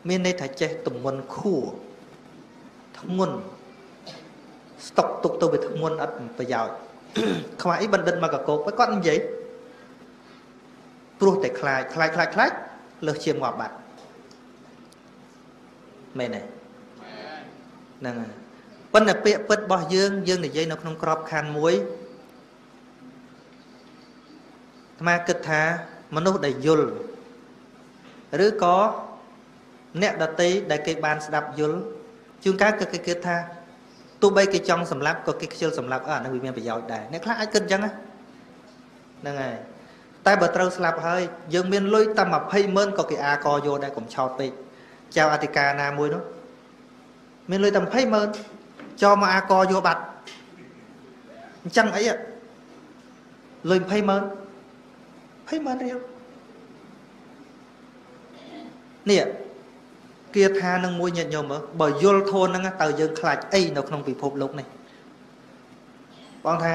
មានន័យថាចេះទំមុនខួរធ្ងន់ស្តុកទុកទៅវាធ្ងន់អត់ប្រយោជន៍ខ្វះអីបណ្ឌិតមកកកោកគាត់និយាយព្រោះតែខ្លាចខ្លាចខ្លាចខ្លាចលើសជាងាប់បាត់ មែនទេហ្នឹងហើយប៉ុន្តែពាក្យពិតរបស់យើងយើងនិយាយនៅក្នុងក្របខ័ណ្ឌមួយអាត្មាគិតថាមនុស្សដែលយល់ឬក៏អ្នកដតីដែលគេបានស្ដាប់យល់ជួនកាលក៏គេគិតថាទោះបីគេចង់សម្លាប់ក៏គេខ្ជិលសម្លាប់អើអានឹងវាមានប្រយោជន៍ដែរអ្នកខ្លះអាចគិតអញ្ចឹងហ្នឹងហើយតែបើត្រូវស្លាប់ហើយយើងមានលុយតែ20ម៉ឺនក៏គេអាកយកដែរកុំឆោតពេក ចៅអធិការណាមួយនោះមានលុយតែ20ម៉ឺនចូលមកអាកយកបាត់អញ្ចឹងអីលុយ20ម៉ឺន20ម៉ឺនរៀលនេះគាថានឹងមួយញាតិញោមមើលបើយល់ធនហ្នឹងតើយើងខ្លាចអីនៅក្នុងពិភពលោកនេះបងថា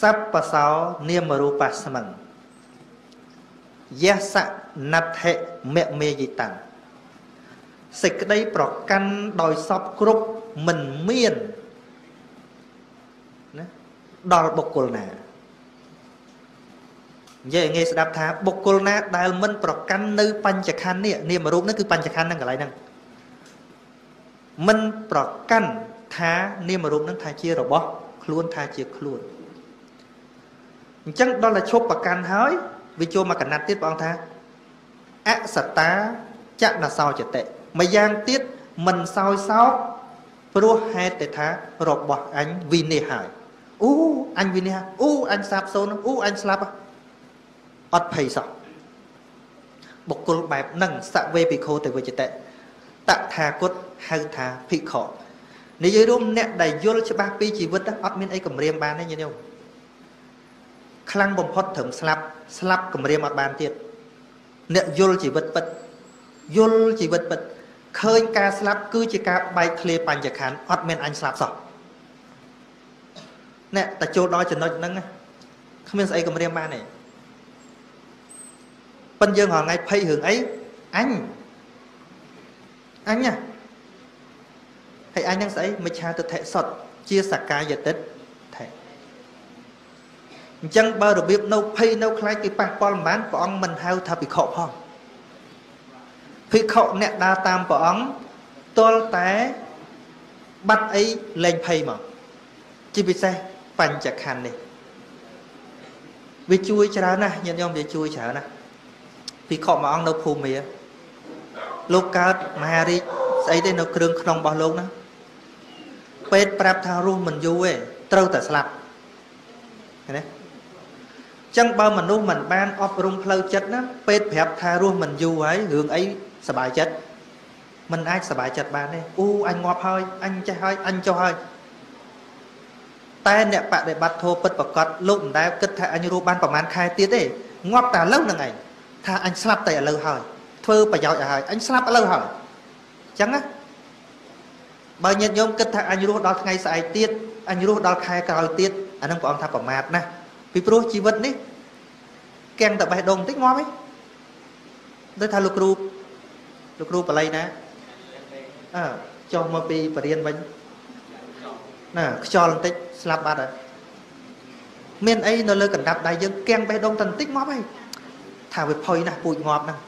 សัพពសោនាមរូបស្មឹងយសណដ្ឋិមមេយិតាំង សេចក្តីប្រកាន់ដោយសពគ្រប់មិនមានណាដល់បុគ្គលណានិយាយងាយស្ដាប់ថាបុគ្គលណាដែលមិនប្រកាន់នៅបញ្ចខណ្ឌនេះនាមរូបនេះគឺបញ្ចខណ្ឌហ្នឹងកន្លែងហ្នឹងមិនប្រកាន់ថានាមរូបហ្នឹងថាជារបស់ខ្លួនថាជាខ្លួនអញ្ចឹងដល់តែឈប់ប្រកាន់ហើយវាចូលមកកណាត់ទៀតព្រះអង្គថាអសតាចនសោចតិ ម្យ៉ាងទៀតមិនសោយសោកព្រោះហេតុតែថារបស់អញវិនិច្ឆ័យហើយអូអញវិនិច្ឆ័យអូអញសាបសូន្យអូអញស្លាប់អត់ភ័យសោះបុគ្គលបែបហ្នឹងសវេភិក្ខុទេវជតិតថាគតហៅថាភិក្ខុនិយាយរួមអ្នកដែលយល់ច្បាស់ពីជីវិតអត់មានអីគម្រាមបានទេញាតិញោមខ្លាំងបំផុតត្រឹមស្លាប់ស្លាប់គម្រាមអត់បានទៀតអ្នកយល់ជីវិតពិតយល់ជីវិតពិត ឃើញការស្លាប់គឺជាការបែកធ្លាយបញ្ចខណ្ឌអត់មានអញស្លាប់សោះអ្នកតែចូលដល់ចំណុចហ្នឹងគ្មានស្អីគម្រាមបានទេប៉ិនយើងរហងៃភ័យរឿងអីអញអញណាហើយអញហ្នឹងស្អីមិច្ឆាទិដ្ឋិសុតជាសកាយតិដ្ឋិអញ្ចឹងបើរបៀបនៅភ័យនៅខ្លាចគេប៉ះពាល់មិនបានព្រះអង្គមិនហៅថាភិក្ខុផង ភិក្ខុអ្នកដើរតាមព្រះអង្គទល់តែបាត់អីលែងភ័យមកជាពិសេសបញ្ចខណ្ឌនេះវាជួយច្រើនណាស់ញាតិញោមវាជួយច្រើនណាស់ភិក្ខុមួយអង្គនៅភូមាលោកកើតមហារាជស្អីទេនៅគ្រឿងក្នុងរបស់លោកណាពេទ្យប្រាប់ថារស់មិនយូរទេត្រូវតែស្លាប់ឃើញទេចឹងបើមនុស្សមិនបានអប់រំផ្លូវចិត្តណាពេទ្យប្រាប់ថារស់មិនយូរហើយរឿងអី សบายចិត្តมันអាចសบายចិត្តបានទេអូអញងាប់ហើយអញចេះហើយអញចុះហើយតែអ្នកបដិបត្តិធម៌ពិតប្រកបលោកមិនដែលគិតថាអញរស់បានប្រហែលខែទៀតទេងាប់តែឥឡូវហ្នឹងឯងថាអញស្លាប់តែឥឡូវហើយធ្វើប្រយោជន៍ឲ្យហើយអញស្លាប់ឥឡូវហើយអញ្ចឹងណាបើញាតិញោមគិតថាអញរស់ដល់ថ្ងៃស្អែកទៀតអញរស់ដល់ខែក្រោយទៀតអានឹងព្រះអង្គថាប្រមាទណាស់ពីព្រោះជីវិតនេះកាំងតែបេះដូងបន្តិចងាប់ហីដូចថាលោកគ្រូ លោកគ្រូបល័យណាអើចុះមកពីបរិញ្ញាវិញណាខ្យល់បន្តិចស្លាប់បាត់ហើយមានអីនៅលើកណ្ដាប់ដៃយើងកាំងបេះដូងតែបន្តិចងាប់ហើយថាវាផុយណាស់ពូជងាប់ហ្នឹង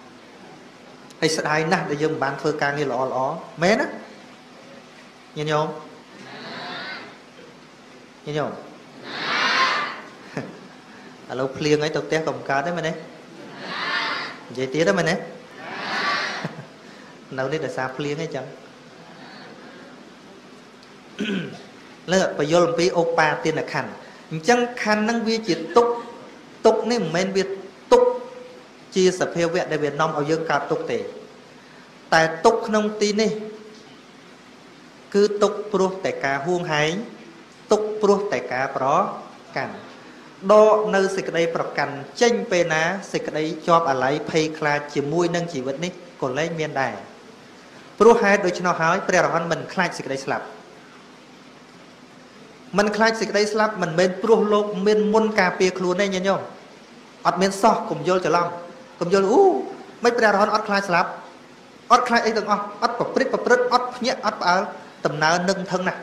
ហើយស្ដាយណាស់ដែលយើងមិនបានធ្វើការងារល្អល្អមែនណាញញោមញញោមឥឡូវភ្លៀងអីទៅផ្ទះក៏មិនកើតទេមែនទេនិយាយទៀតទេមែនទេ នៅនេះដោយសារភ្លៀងអីចឹងលើបយលអំពីអូបាទានខណ្ឌអញ្ចឹងខណ្ឌហ្នឹងវាជាទុកទុកនេះមិនមែនវាទុកជាសភាវៈដែលវានាំឲ្យយើងកើតទុកទេ តែទុកក្នុងទីនេះ គឺទុកព្រោះតែការហួងហែងទុកព្រោះតែការប្រកាន់ដកនៅសេចក្តីប្រកាន់ចេញពេលណាសេចក្តីជាប់អាល័យភ័យខ្លាចជាមួយនឹងជីវិតនេះក៏លែងមានដែរ ព្រោះហេតុដូច្នោះហើយព្រះរហន្តមិនខ្លាចសេចក្តីស្លាប់មិនខ្លាចសេចក្តីស្លាប់មិនមែនព្រោះលោកមានមុនការពារខ្លួនទេញញោមអត់មានសោះកុំយល់ច្រឡំកុំយល់អូមិនព្រះរហន្តអត់ខ្លាចស្លាប់អត់ខ្លាចអីទាំងអស់អត់ប្រព្រឹត្តប្រព្រឹត្តអត់ភ្ញាក់អត់ផ្អើលដំណើរនឹងថឹងណាស់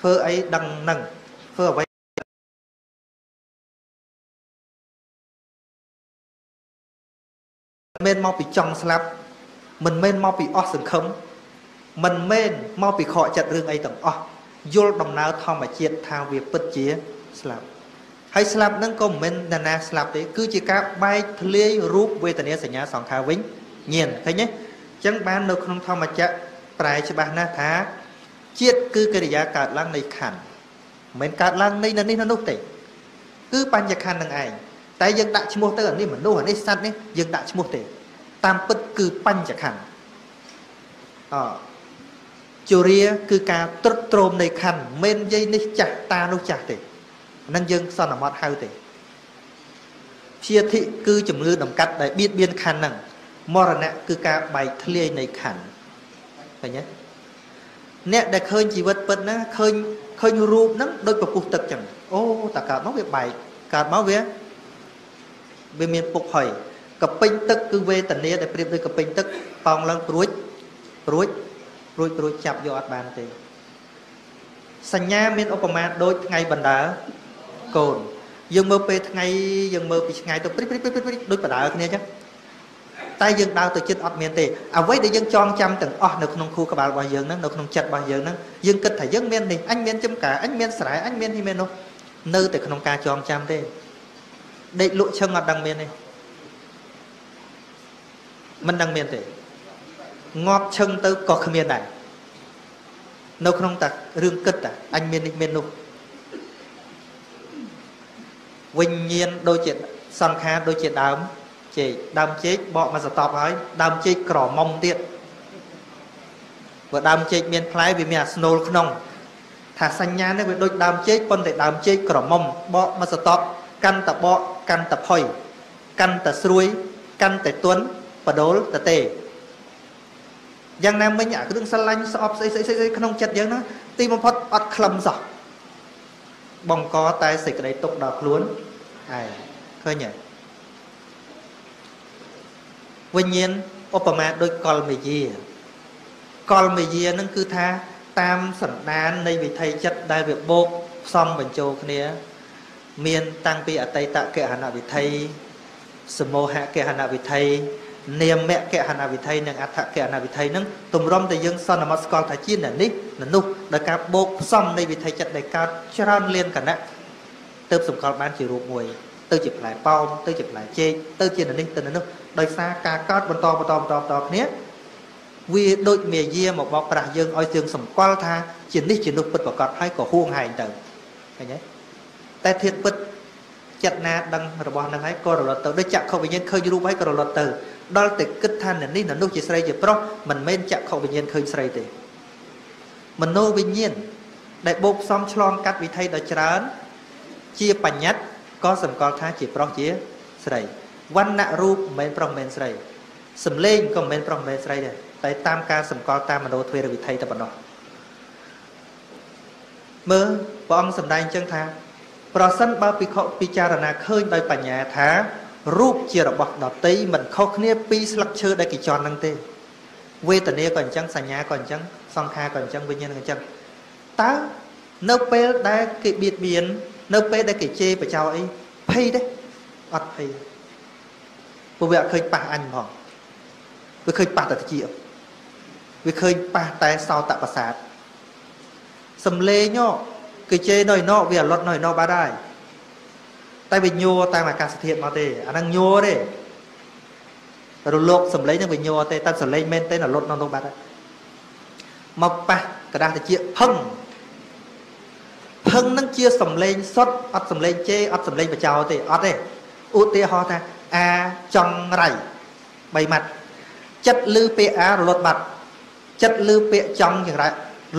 ធ្វើអីដឹងនឹងធ្វើអ្វីមិនមែនមកពីចង់ស្លាប់ មិនមែនមកពីអស់សង្ឃឹមមិនមែនមកពីខកចិត្តរឿងអីទាំងអស់យល់ដំណើរធម្មជាតិថាវាពិតជាស្លាប់ហើយស្លាប់ហ្នឹងក៏មិនមែនណាស្លាប់ទេគឺជាការបែកធ្លាយរូបវេទនាសញ្ញាសង្ខារវិញញៀនឃើញទេអញ្ចឹងបាននៅក្នុងធម្មចក្រប្រែច្បាស់ណាស់ថាជាតិគឺកិរិយាកើតឡើងនៃខណ្ឌមិនមែនកើតឡើងនៃនេះនៅនោះទេគឺបញ្ញខណ្ឌនឹងឯងតែយើងដាក់ឈ្មោះទៅអានេះមនុស្សអានេះសត្វនេះយើងដាក់ឈ្មោះទេ តាមពិតគឺបញ្ញខណ្ឌអជរាគឺការត្រុតត្រោមនៃខណ្ឌមិននិយាយនេះចាស់តានោះចាស់ទេហ្នឹងយើងសន្មត់ហៅទេព្យាធិគឺជំងឺដំកាត់ដែលបៀតបៀនខណ្ឌហ្នឹងមរណៈគឺការបែកធ្លាយនៃខណ្ឌឃើញទេអ្នកដែលឃើញជីវិតពិតណាឃើញឃើញរូបហ្នឹងដូចពពុះទឹកចឹងអូតើកើតមកវាបែកកើតមកវាវាមានពុកហុយ កពេញទឹកគឺវេទនាដែលប្រៀបដូចកពេញទឹកប៉ោងឡើងព្រួចព្រួចព្រួចព្រួចចាប់យកអត់បានទេសញ្ញាមានឧបមាដូចថ្ងៃបណ្ដើកូនយើងមើលពេលថ្ងៃយើងមើលពីឆ្ងាយទៅព្រិចព្រិចព្រិចព្រិចដូចបណ្ដើគ្នាចឹងតែយើងដើរទៅចិត្តអត់មានទេអ្វីដែលយើងចងចាំទាំងអស់នៅក្នុងខួរក្បាលរបស់យើងហ្នឹងនៅក្នុងចិត្តរបស់យើងហ្នឹងយើងគិតថាយើងមាននេះអញមានចំការអញមានស្រែអញមាននេះមាននោះនៅតែក្នុងការចងចាំទេដេកលក់ឈឹងអត់ដឹងមានទេ មិនដឹងមានទេងាប់ឈឹងទៅក៏គ្មានដែរនៅក្នុងតារឿងគិតតាអញមាននេះមាននោះវិញ្ញាណដូចជាសង្ខារដូចជាដើមចេកដើមចេកបកមកសតប់ហើយដើមចេកក្រមុំទៀតបើដើមចេកមានផ្លែវាមានអាស្នូលក្នុងថាសញ្ញានេះវាដូចដើមចេកប៉ុន្តែដើមចេកក្រមុំបកមកសតប់កាន់តបកកាន់តផុយកាន់តស្រួយកាន់តែទន់ បដូលតទេយ៉ាងណាមិញអាគ្រឿងស្រឡាញ់ស្អប់ស្អីស្អីស្អីក្នុងចិត្តយើងណាទីបំផុតអត់ខ្លឹមសោះបង្កតែសេចក្តីទុកដល់ខ្លួនឯងឃើញទេវិញ្ញាណឧបមាដូចកលមេយាកលមេយានឹងគឺថាតាមសន្តាននៃវិថីចិត្តដែលវាបូកផ្សំបញ្ចូលគ្នា មានតាំងពីអតីតកហនវិថីសមោហកហនវិថី នាមកហនវិថីនិងអដ្ឋកហនវិថីនឹងទម្រាំតែយើងសន្មត់ស្គាល់ថាជានេះនោះដោយការបូកផ្សំនៃវិថីចិត្តដែលកើតច្រើនលៀនគណៈទើបសម្គាល់បានជារូបមួយទៅជាផ្លែប៉ោមទៅជាផ្លែចេកទៅជានេះទៅនោះដោយសារការកើតបន្តបន្តបន្តបន្តគ្នាវាដូចមាយាមកបោកប្រាស់យើងឲ្យយើងសម្គាល់ថាជានេះជានោះពិតប្រកបហើយក៏ហួងហែងទៅឃើញទេតែធាតពិតចិត្តណាដឹងរបស់នឹងហើយក៏រលត់ទៅដូចចក្ខុវិញ្ញាណឃើញរូបហើយក៏រលត់ទៅ ដល់តែគិតថានេះនៅនោះជាស្រីជាប្រុសមិនមែនចក្ខុវិញ្ញាណឃើញស្រីទេមโนវិញ្ញាណដែលបូកផ្សំឆ្លងកាត់វិធីដ៏ច្រើនជាបញ្ញត្តិក៏សម្គាល់ថាជាប្រុសជាស្រីវណ្ណៈរូបមិនមែនប្រុសមិនមែនស្រីសំលេងក៏មិនមែនប្រុសមិនមែនស្រីដែរតែតាមការសម្គាល់តាមមโนទ្វេរវិធីតែប៉ុណ្ណោះមើលព្រះអង្គសម្ដែងចឹងថាប្រសិនបើភិក្ខុពិចារណាឃើញដោយបញ្ញាថា រូបជារបស់ដតីមិនខុសគ្នាពីស្លឹកឈើដែលគេចន់ហ្នឹងទេវេទនាក៏អញ្ចឹងសញ្ញាក៏អញ្ចឹងសង្ខារក៏អញ្ចឹងវិញ្ញាណក៏អញ្ចឹងតើនៅពេលដែលគេបៀតបៀននៅពេលដែលគេជេរបចោអីភ័យទេអត់ភ័យព្រោះវាអត់ឃើញប៉ះអញផងវាឃើញប៉ះតែតិចវាឃើញប៉ះតែសោតប្រសាទសំលេងគេជេរនៅឯណោវាអលត់នៅឯណោបាត់ហើយ តែវាញ័រតាមអាកាសធាតុមកទេអាហ្នឹងញ័រទេរលកសំឡេងហ្នឹងវាញ័រទេតែសំឡេងមែនទេអលត់នៅនោះបាត់ហើយមកប៉ះกระดาษតិចផឹងផឹងនឹងជាសំឡេងសុតអត់សំឡេងជេរអត់សំឡេងបចោទេអត់ទេឧទាហរណ៍ថាអាចង់រៃបីម៉ាត់ចិត្តលឺពាក្យអារលត់បាត់ចិត្តលឺពាក្យចង់យ៉ាងរៃរ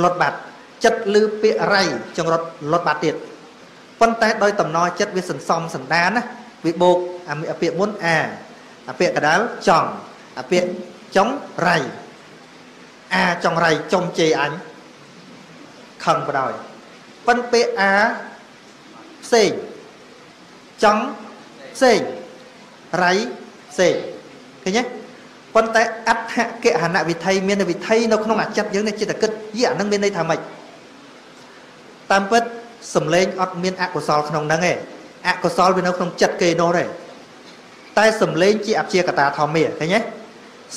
លត់បាត់ចិត្តលឺពាក្យរៃចង្រត់លត់បាត់ទៀត ប៉ុន្តែដោយតំណចិត្តវាសន្សំសន្តានណាវាបូកអាពាក្យមុនអាអាពាក្យកដាលចង់អាពាក្យចង់រៃអាចង់រៃចុំជេរអញខឹងបដ ாய் ប៉ុន្តែពាក្យអាផ្សេងចង់ផ្សេងរៃផ្សេងឃើញទេប៉ុន្តែអដ្ឋកហនវិធីមានវិធីនៅក្នុងអាចិត្តយើងនេះចិត្តគិតយីអានឹងមានន័យថាម៉េចតាមពិត សំឡេងអត់មានអកុសលក្នុងហ្នឹងទេអកុសលវានៅក្នុងចិត្តគេនោះទេតែសំឡេងជាអព្យាកតាធម្មាឃើញទេ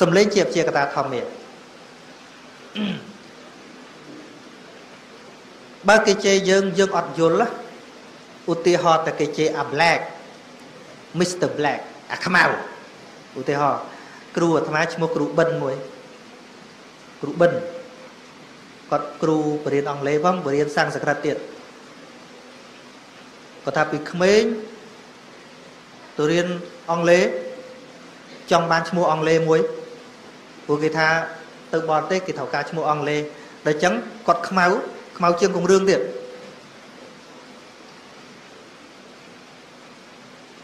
សំឡេងជាអព្យាកតាធម្មាបើគេជេរយើងយើងអត់យល់ឧទាហរណ៍តែគេជេរអា black Mr Black អាខ្មៅឧទាហរណ៍គ្រូអាត្មាឈ្មោះគ្រូបិនមួយគ្រូបិនគាត់គ្រូបរៀនអង់គ្លេសផងបរៀនសំស្ក្រឹតទៀត គាត់ថាពីក្មេងទៅរៀនអង់គ្លេសចង់បានឈ្មោះអង់គ្លេសមួយព្រោះគេថាទៅបរទេសគេត្រូវការឈ្មោះអង់គ្លេសដល់អញ្ចឹងគាត់ខ្មៅខ្មៅជាងគង្រឿងទៀត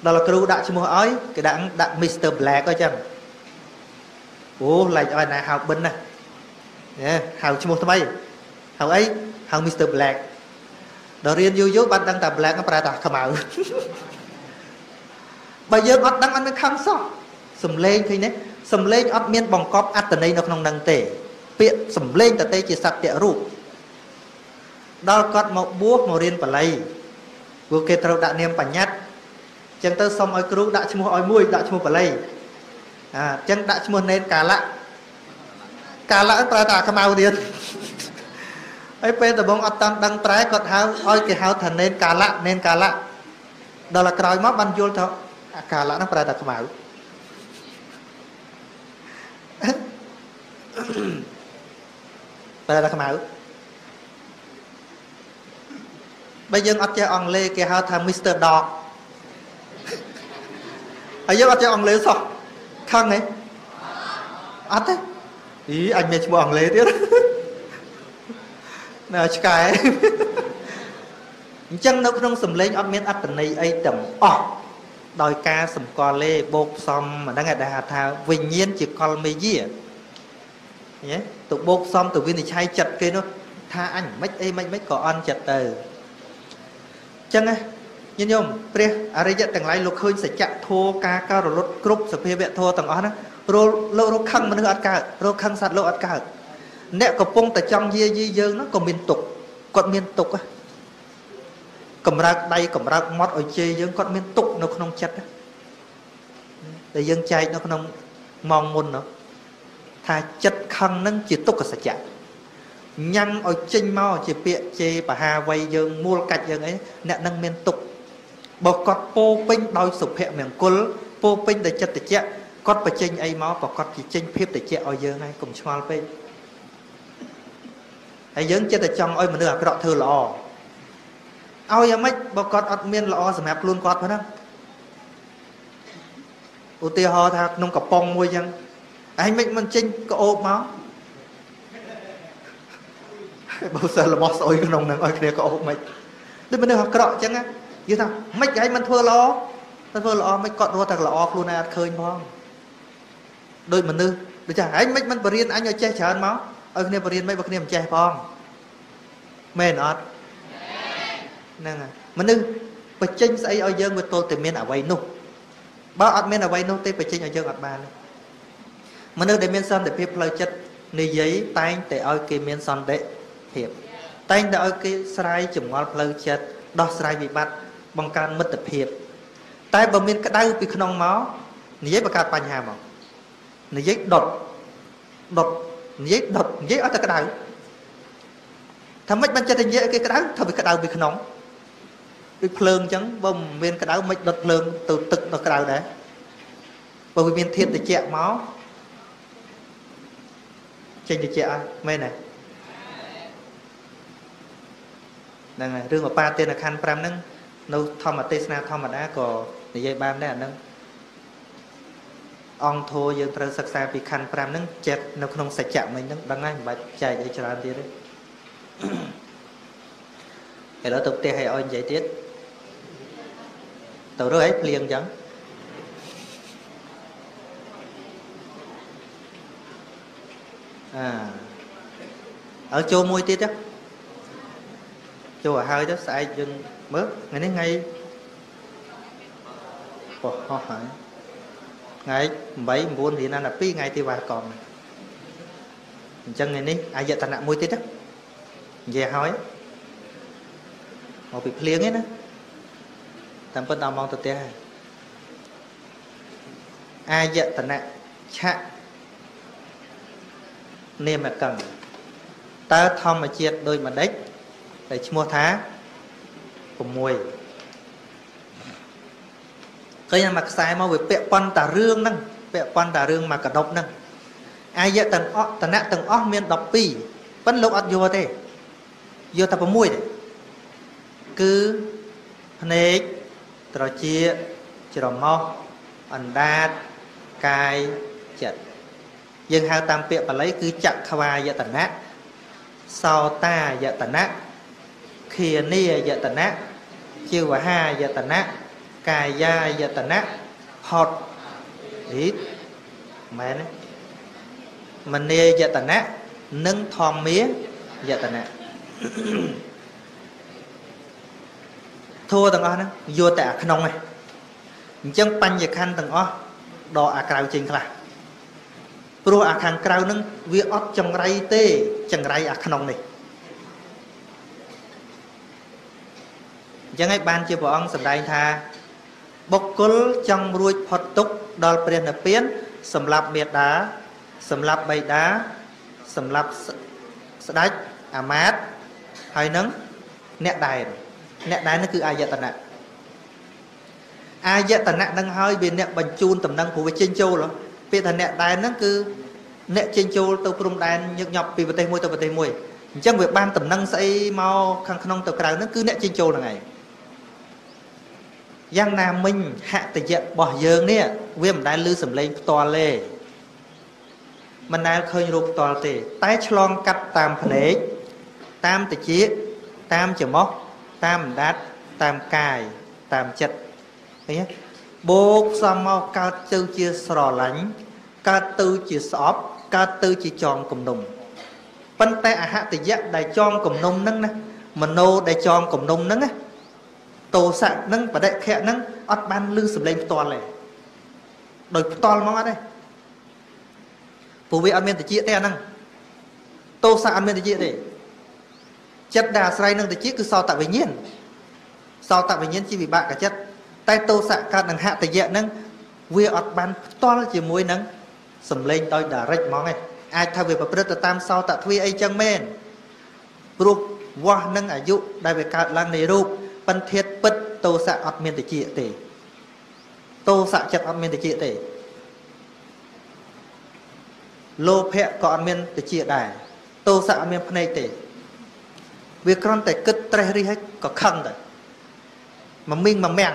ដល់គ្រូដាក់ឈ្មោះឲ្យគេដាក់ដាក់ Mr Black អញ្ចឹងអូឡែកឲ្យណាហៅបិនណាហៅឈ្មោះថ្មីហៅអីហៅ Mr Black ដល់រៀនយូរយូរបានដឹងតែ black ប្រែថាខ្មៅបើយើងអត់ដឹងអត់មានខំសោះសំលេងឃើញទេសំលេងអត់មានបង្កប់អត្តន័យនៅក្នុងនឹងទេ ពាក្យសំលេងតទេជាសត្យរូបដល់គាត់មកបួសមករៀនបល័យព្រោះគេត្រូវដាក់នាមបញ្ញត្តិអញ្ចឹងទៅសុំឲ្យគ្រូដាក់ឈ្មោះឲ្យមួយដាក់ឈ្មោះបល័យអាអញ្ចឹងដាក់ឈ្មោះនេនកាលៈកាលៈប្រែថាខ្មៅទៀត ហើយពេលដំបងអត់តាន់ដឹងត្រែគាត់ហៅឲ្យគេហៅថានេនកាលៈនេនកាលៈដល់ក្រោយមកបានយល់ថាអាកាលៈហ្នឹងប្រែថាខ្មៅប្រែថាខ្មៅបើយើងអត់ចេះអង់គ្លេសគេហៅថា Mr Dog ហើយយើងអត់ចេះអង់គ្លេសសោះខឹងទេអត់ទេអីអញមានឈ្មោះអង់គ្លេសទៀតនៅ ឆ្កែអញ្ចឹងនៅក្នុងសម្លេងអត់មានអត្តន័យអីទាំងអស់ដោយការសម្គាល់លេបូកផ្សំអាហ្នឹងដែលហៅថាវិញ្ញាណជាកលមេយាញ៉េទៅបូកផ្សំទៅវិនិច្ឆ័យចិត្តគេនោះថាអញមិនអីមិនមិនក៏អន់ចិត្តទៅអញ្ចឹងណាញាតិញោមព្រះអរិយទាំងឡាយលោកឃើញសច្ចៈធម៌ការការរលត់គ្រប់សភាវៈធម៌ទាំងអស់ហ្នឹងរលលោករកខឹងមនុស្សអត់កើតរកខឹងសត្វលោកអត់កើត អ្នកកំពុងតែចង់យាយីយើងហ្នឹងក៏មានទុកគាត់មានទុកកម្រើកដៃកម្រើកមាត់ឲ្យជេរយើងគាត់មានទុកនៅក្នុងចិត្តតែយើងចែកនៅក្នុងម៉ងមុននោះថាចិត្តខឹងហ្នឹងជាទុក្ខសច្ចៈញ៉ាំងឲ្យចេញមកជាពាក្យជេរបហាវ័យយើងមូលកាច់យើងអីអ្នកនឹងមានទុកបើគាត់ពោពេញដោយសុភមង្គលពោពេញដោយចិត្តតិចគាត់បញ្ចេញអីមកក៏គាត់ជាចេញភាពតិចឲ្យយើងហើយកុំឆ្ងល់ពេក ហើយយើងចិត្តតែចង់ឲ្យមនុស្សអាក្រក់ធ្វើល្អឲ្យយ៉ាងម៉េចបើគាត់អត់មានល្អសម្រាប់ខ្លួនគាត់ហ្នឹងឧទាហរណ៍ថាក្នុងកំប៉ុងមួយចឹងឯងមិនមិនចេញក្អូបមកបើសិនរបស់ស្អុយក្នុងហ្នឹងឲ្យគ្នាក្អូបមិនដូចមនុស្សអាក្រក់ចឹងយល់ថាមិនឯងមិនធ្វើល្អទៅធ្វើល្អមិនគាត់រស់តែល្អខ្លួនឯងអត់ឃើញផងដូចមនុស្សដូចចាឯងមិនមិនបរៀនអញឲ្យចេះច្រើនមក ឲ្យគ្នាបរៀនមិនបើគ្នាមិនចេះផងមែនអត់ហ្នឹងហើយមនុស្សបញ្ចេញស្អីឲ្យយើងវាទល់តែមានអ្វីនោះបើអត់មានអ្វីនោះទេបញ្ចេញឲ្យយើងអត់បានមនុស្សដែលមានសន្តិភាពផ្លូវចិត្តនិយាយតែងតែឲ្យគេមានសន្តិភាពតែងតែឲ្យគេស្រាយចម្ងល់ផ្លូវចិត្តដោះស្រាយវិបត្តិបង្កើនមិត្តភាព តែបើមានក្តៅពីក្នុងមកនិយាយបង្កើតបញ្ហាមកនិយាយដុតដុត និយាយដុតនិយាយអត់តែក្តៅថាមិនបានចិត្តនិយាយគេក្តៅថាវាក្តៅពីក្នុងដូចភ្លើងអញ្ចឹងបើមិនមានក្តៅមិនដុតភ្លើងទៅទឹកទៅក្តៅដែរបើវាមានធាតុត្រជាក់មកចេញត្រជាក់អស់មែនទេហ្នឹងហើយរឿងឧបាទានខណ្ឌ5ហ្នឹងនៅធម្មទេសនាធម្មតាក៏និយាយបានដែរអាហ្នឹង អង្គធោយើងត្រូវសិក្សាពីខណ្ឌ5ហ្នឹងចិត្តនៅក្នុងសច្ចៈមិញហ្នឹងដឹងហើយមិនបាច់ចែកអីច្រើនទៀតទេឥឡូវទៅផ្ទះឲ្យឲ្យនិយាយទៀតទៅរើអីភ្លៀងអញ្ចឹងអាឲ្យចូលមួយទៀតទៅចូលឲ្យហើយទៅស្អែកយើងមើលថ្ងៃនេះថ្ងៃបោះហោះហើយ ថ្ងៃ8 9រៀនអាន12ថ្ងៃទេវ៉ាកងអញ្ចឹងថ្ងៃនេះអាយតនៈមួយទៀតនិយាយហើយមកពីភ្លៀងឯណាតាមពិតដល់ម៉ោងទៅផ្ទះអាយតនៈឆៈនាមកੰតើធម្មជាតិដោយម្ដេចដែលឈ្មោះថា6 ឃើញមកខ្សែមកវាពាក់ប៉ុនតារឿងហ្នឹងពាក់ប៉ុនតារឿងមកកដប់ហ្នឹងអាយៈទាំងអស់តនៈទាំងអស់មាន12ប៉ិនលោកអត់យកទេយកតែ6ទេគឺភ្នែកត្រចៀកច្រមុះអណ្ដាតកាយចិត្តយើងហៅតាមពាក្យបាលីគឺចក្ខវាយតនៈសោតាយតនៈខានីយតនៈជីវហាយតនៈ កាយាយតនៈផុតនេះមែនទេមនីយតនៈនិងធម្មាយតនៈធัวទាំងអស់ហ្នឹងយកតែអាក្នុងឯងអញ្ចឹងបញ្ញខណ្ឌទាំងអស់ដកអាក្រៅចេញខ្លះព្រោះអាខាងក្រៅហ្នឹងវាអត់ចង្រៃទេចង្រៃអាក្នុងនេះអញ្ចឹងហើយបានជាព្រះអង្គសម្ដែងថា បុគ្គលចង់រួចផុតទុក្ខដល់ព្រះនិព្វានសម្រាប់មេត្តាសម្រាប់បៃតាសម្រាប់ស្ដេចអាមាត្យហើយនឹងអ្នកដែនអ្នកដែននោះគឺអាយតនៈអាយតនៈនឹងហើយវាអ្នកបញ្ជូនតំណែងព្រោះវាចេញចូលពាក្យថាអ្នកដែនហ្នឹងគឺអ្នកចេញចូលទៅព្រំដែនញឹកញាប់ពីប្រទេសមួយទៅប្រទេសមួយអញ្ចឹងវាបានតំណែងស្អីមកខាងក្នុងទៅក្រៅហ្នឹងគឺអ្នកចេញចូលហ្នឹងឯង យ៉ាងណាមិញហតយៈរបស់យើងនេះវាមិនដែលឮសំឡេងផ្ទាល់ទេមិនដែលឃើញរូបផ្ទាល់ទេ តែឆ្លងកាត់តាមភ្នែកតាមតិចតាមច្រមុះតាមអណ្ដាតតាមកាយតាមចិត្តឃើញទេបូកផ្សំមកកើតទៅជាស្រឡាញ់កើតទៅជាស្អប់កើតទៅជាចងគំនុំប៉ុន្តែអហតយៈដែលចងគំនុំហ្នឹងណាមโนដែលចងគំនុំហ្នឹងណា តោសៈហ្នឹងបដិខៈហ្នឹងអត់បានលឺសម្លេងផ្ទាល់ទេដោយផ្ទាល់មកអត់ទេព្រោះវាអត់មានតិចទេអាហ្នឹងតោសៈអត់មានតិចទេចិត្តដែលអាស្រ័យនឹងតិចគឺសោតវិញ្ញាណសោតវិញ្ញាណជាវិបាកចិត្តតែតោសៈកើតនឹងហតយៈហ្នឹងវាអត់បានផ្ទាល់ជាមួយនឹងសំឡេងដោយ direct ហ្មងឯងអាចថាវាប្រព្រឹត្តទៅតាមសោតទ្វាអីចឹងមែនព្រោះវាស់នឹងអាយុដែលវាកើតឡើងនៃរូប ប៉ុន្តែពិតតោសៈអត់មានតិចទេតោសៈចិត្តអត់មានតិចទេលោភៈក៏អត់មានតិចដែរតោសៈអត់មានភ្នែកទេវាគ្រាន់តែគិតត្រេះរិះហើយក៏ខឹងទៅមកមីងមកមាំង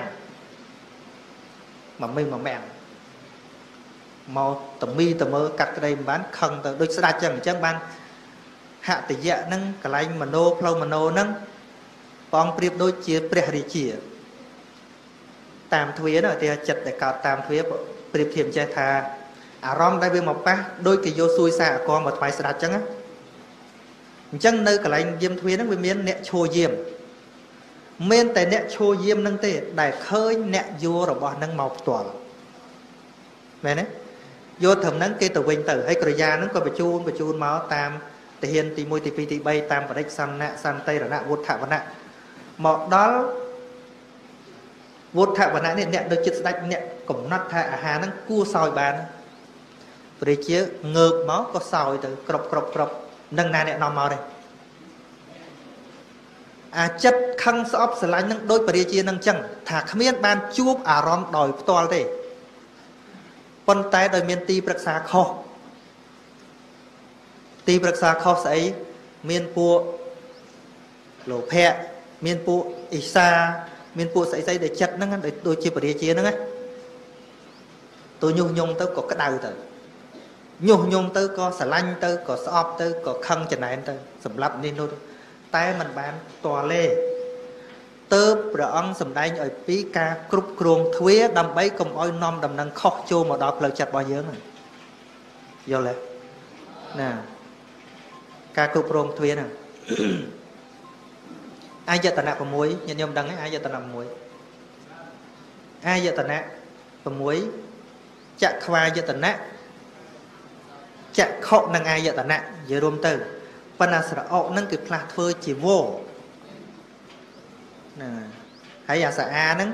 មកមីងមកមាំងមកតមីតមើកាត់ក្តីមិនបានខឹងទៅដូចស្ដាច់ចឹងអញ្ចឹងបានហតយៈហ្នឹងកន្លែងមโนផ្លូវមโนហ្នឹង បងប្រៀបដូចជាព្រះរាជា តាមទ្វានោះតែចិត្តដែលកើតតាមទ្វាប្រៀបធៀបចេះថាអារម្មណ៍ដែលវាមកប៉ះដូចគេយកសួយសាអកមកថ្វាយស្ដាច់ចឹងណាអញ្ចឹងនៅកន្លែងយាមទ្វាហ្នឹងវាមានអ្នកឈោយាមមានតែអ្នកឈោយាមនឹងទេ ដែលឃើញអ្នកយោរបស់នឹងមកផ្ទាល់មែនទេយកត្រឹមហ្នឹងគេទៅវិញទៅហើយក្រយាហ្នឹងក៏បញ្ជូនបញ្ជូនមកតាមទាហានទី1ទី2ទី3តាមបរិច្សម្មណៈសន្តិរណៈវុទ្ធវណៈ មកដល់វុទ្ធវណៈនេះអ្នកនៅចិត្តស្ដេចអ្នកកំណត់ថាអាហារហ្នឹងគួរសោយបានព្រះជាងើបមកក៏សោយទៅក្របក្របក្របនឹងណាអ្នកនាំមកទេអាចិត្តខឹងស្អប់ស្រឡាញ់នឹងដូចបរិជានឹងចឹងថាគ្មានបានជួបអារម្មណ៍ដោយផ្ទាល់ទេប៉ុន្តែដោយមានទីប្រឹក្សាខុសទីប្រឹក្សាខុសស្អីមានពួកលោភៈ មានពួកអ៊ីសាមានពួកស្អីស្អីដែលចិត្តហ្នឹងដូចជាបរិជាហ្នឹងណាទៅញុះញង់ទៅក៏ក្តៅទៅញុះញង់ទៅក៏ស្រឡាញ់ទៅក៏ស្អប់ទៅក៏ខឹងចំណែនទៅសម្រាប់នេះនោះតែมันបានតលេទៅព្រះអង្គសម្ដែងឲ្យពីការគ្រប់គ្រងទ្វាដើម្បីកុំឲ្យនាំដំណឹងខុសចូលមកដល់ផ្លូវចិត្តរបស់យើងយល់ទេណាការគ្រប់គ្រងទ្វាហ្នឹង អាយតនៈ6ញាតិញោមដឹងទេអាយតនៈ6អាយតនៈ6ចក្ខវាយតនៈចក្ខុនិងអាយតនៈនិយាយរួមទៅប៉ុន្តែស្រអកហ្នឹងគឺផ្លាស់ធ្វើជាវណាហើយអាសាអាហ្នឹង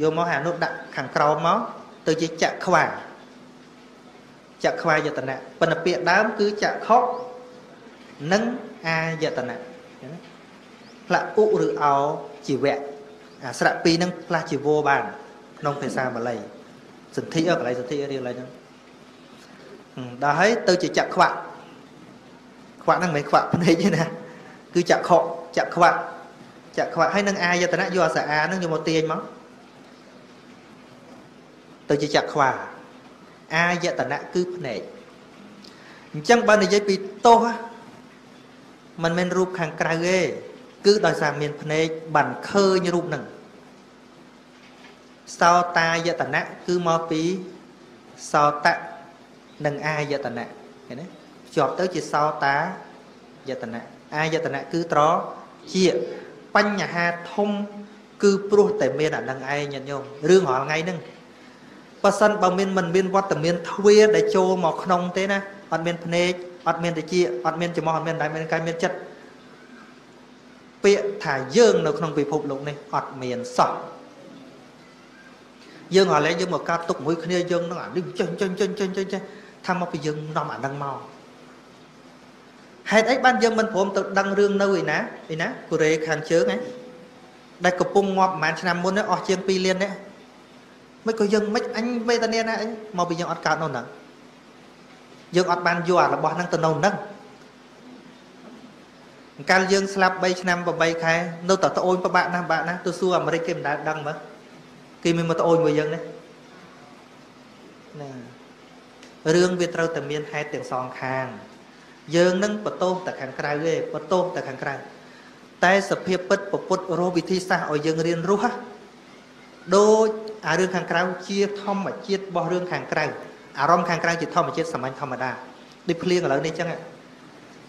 យកមកហើយអនុដាក់ខាងក្រោមមកទៅជាចក្ខ្វាចក្ខ្វាយតនៈប៉ុន្តែពាក្យដើមគឺចក្ខុនិងអាយតនៈ ផ្លាក់ឧឬអោជីវៈអាស្រៈពីរហ្នឹងផ្លាស់ជីវោបាន ក្នុងភាសាបាលីសន្ធិអកន្លែងសន្ធិរៀលហ្នឹងដល់ហើយទៅជាចក្ខៈខ្វាក់ហ្នឹងមិនមែនខ្វាក់ភ្នែកទេណាគឺចក្ខុចក្ខៈចក្ខៈហើយនឹងអាយតនៈយកអាសាអាហ្នឹងយកមកទាញមកទៅជាចក្ខៈអាយតនៈគឺភ្នែកអញ្ចឹងបើនិយាយពីទោសมันមិនរូបខាងក្រៅទេ គឺដោយសារមានភ្នែកបានឃើញរូបហ្នឹងសោតាយតនៈគឺមកពីសោតៈនិងអាយតនៈឃើញទេភ្ជាប់ទៅជាសោតាយតនៈអាយតនៈគឺត្រជាបញ្ហាធំ គឺព្រោះតែមានអានឹងឯងញាតិញោមរឿងរាល់ថ្ងៃហ្នឹងបើសិនបើមានមិនមានវត្តមានទ្វារដែលចូលមកក្នុងទេណាអត់មានភ្នែកអត់មានតិចអត់មានច្រមុះអត់មានដៃមានកាយមានចិត្ត ពាក្យថាយើងនៅក្នុងពិភពលោកនេះអត់មានសោះយើងឥឡូវយើងមកកាត់ទុកមួយគ្នាយើងនឹងអានេះចេះចេះចេះចេះចេះចេះថាមកពីយើងនាំអានឹងមកហេតុអីបានយើងមិនព្រមទៅដឹងរឿងនៅឯណាឯណាកូរ៉េខាងជើងហ៎ដែលកំពុងងាប់ប្រហែលឆ្នាំមុនអស់ជាង2លាននេះមិនក៏យើងមិនអញវេទនាណាអីមកពីយើងអត់កើតនោះហ្នឹងយើងអត់បានយកអារបស់ហ្នឹងទៅនៅហ្នឹង កាលយើងស្លាប់3ឆ្នាំ8ខែនៅតែត្អូនប្របាក់ណាស់បាក់ណាស់ទៅសួរអាមេរិកគេមិនដែលដឹងមើលគេមានមកត្អូនមួយយើងនេះណារឿងវាត្រូវតែមានហេតុទាំងសងខាង យើងនឹងបន្ទោសតែខាងក្រៅទេបន្ទោសតែខាងក្រៅតែសភាពពិតពពុទ្ធរោវិធីសាស្ត្រឲ្យយើងរៀនរស់ដូចអារឿងខាងក្រៅជាធម្មជាតិរបស់រឿងខាងក្រៅអារម្មណ៍ខាងក្រៅជាធម្មជាតិសាមញ្ញធម្មតាដូចភ្លៀងឥឡូវនេះអញ្ចឹង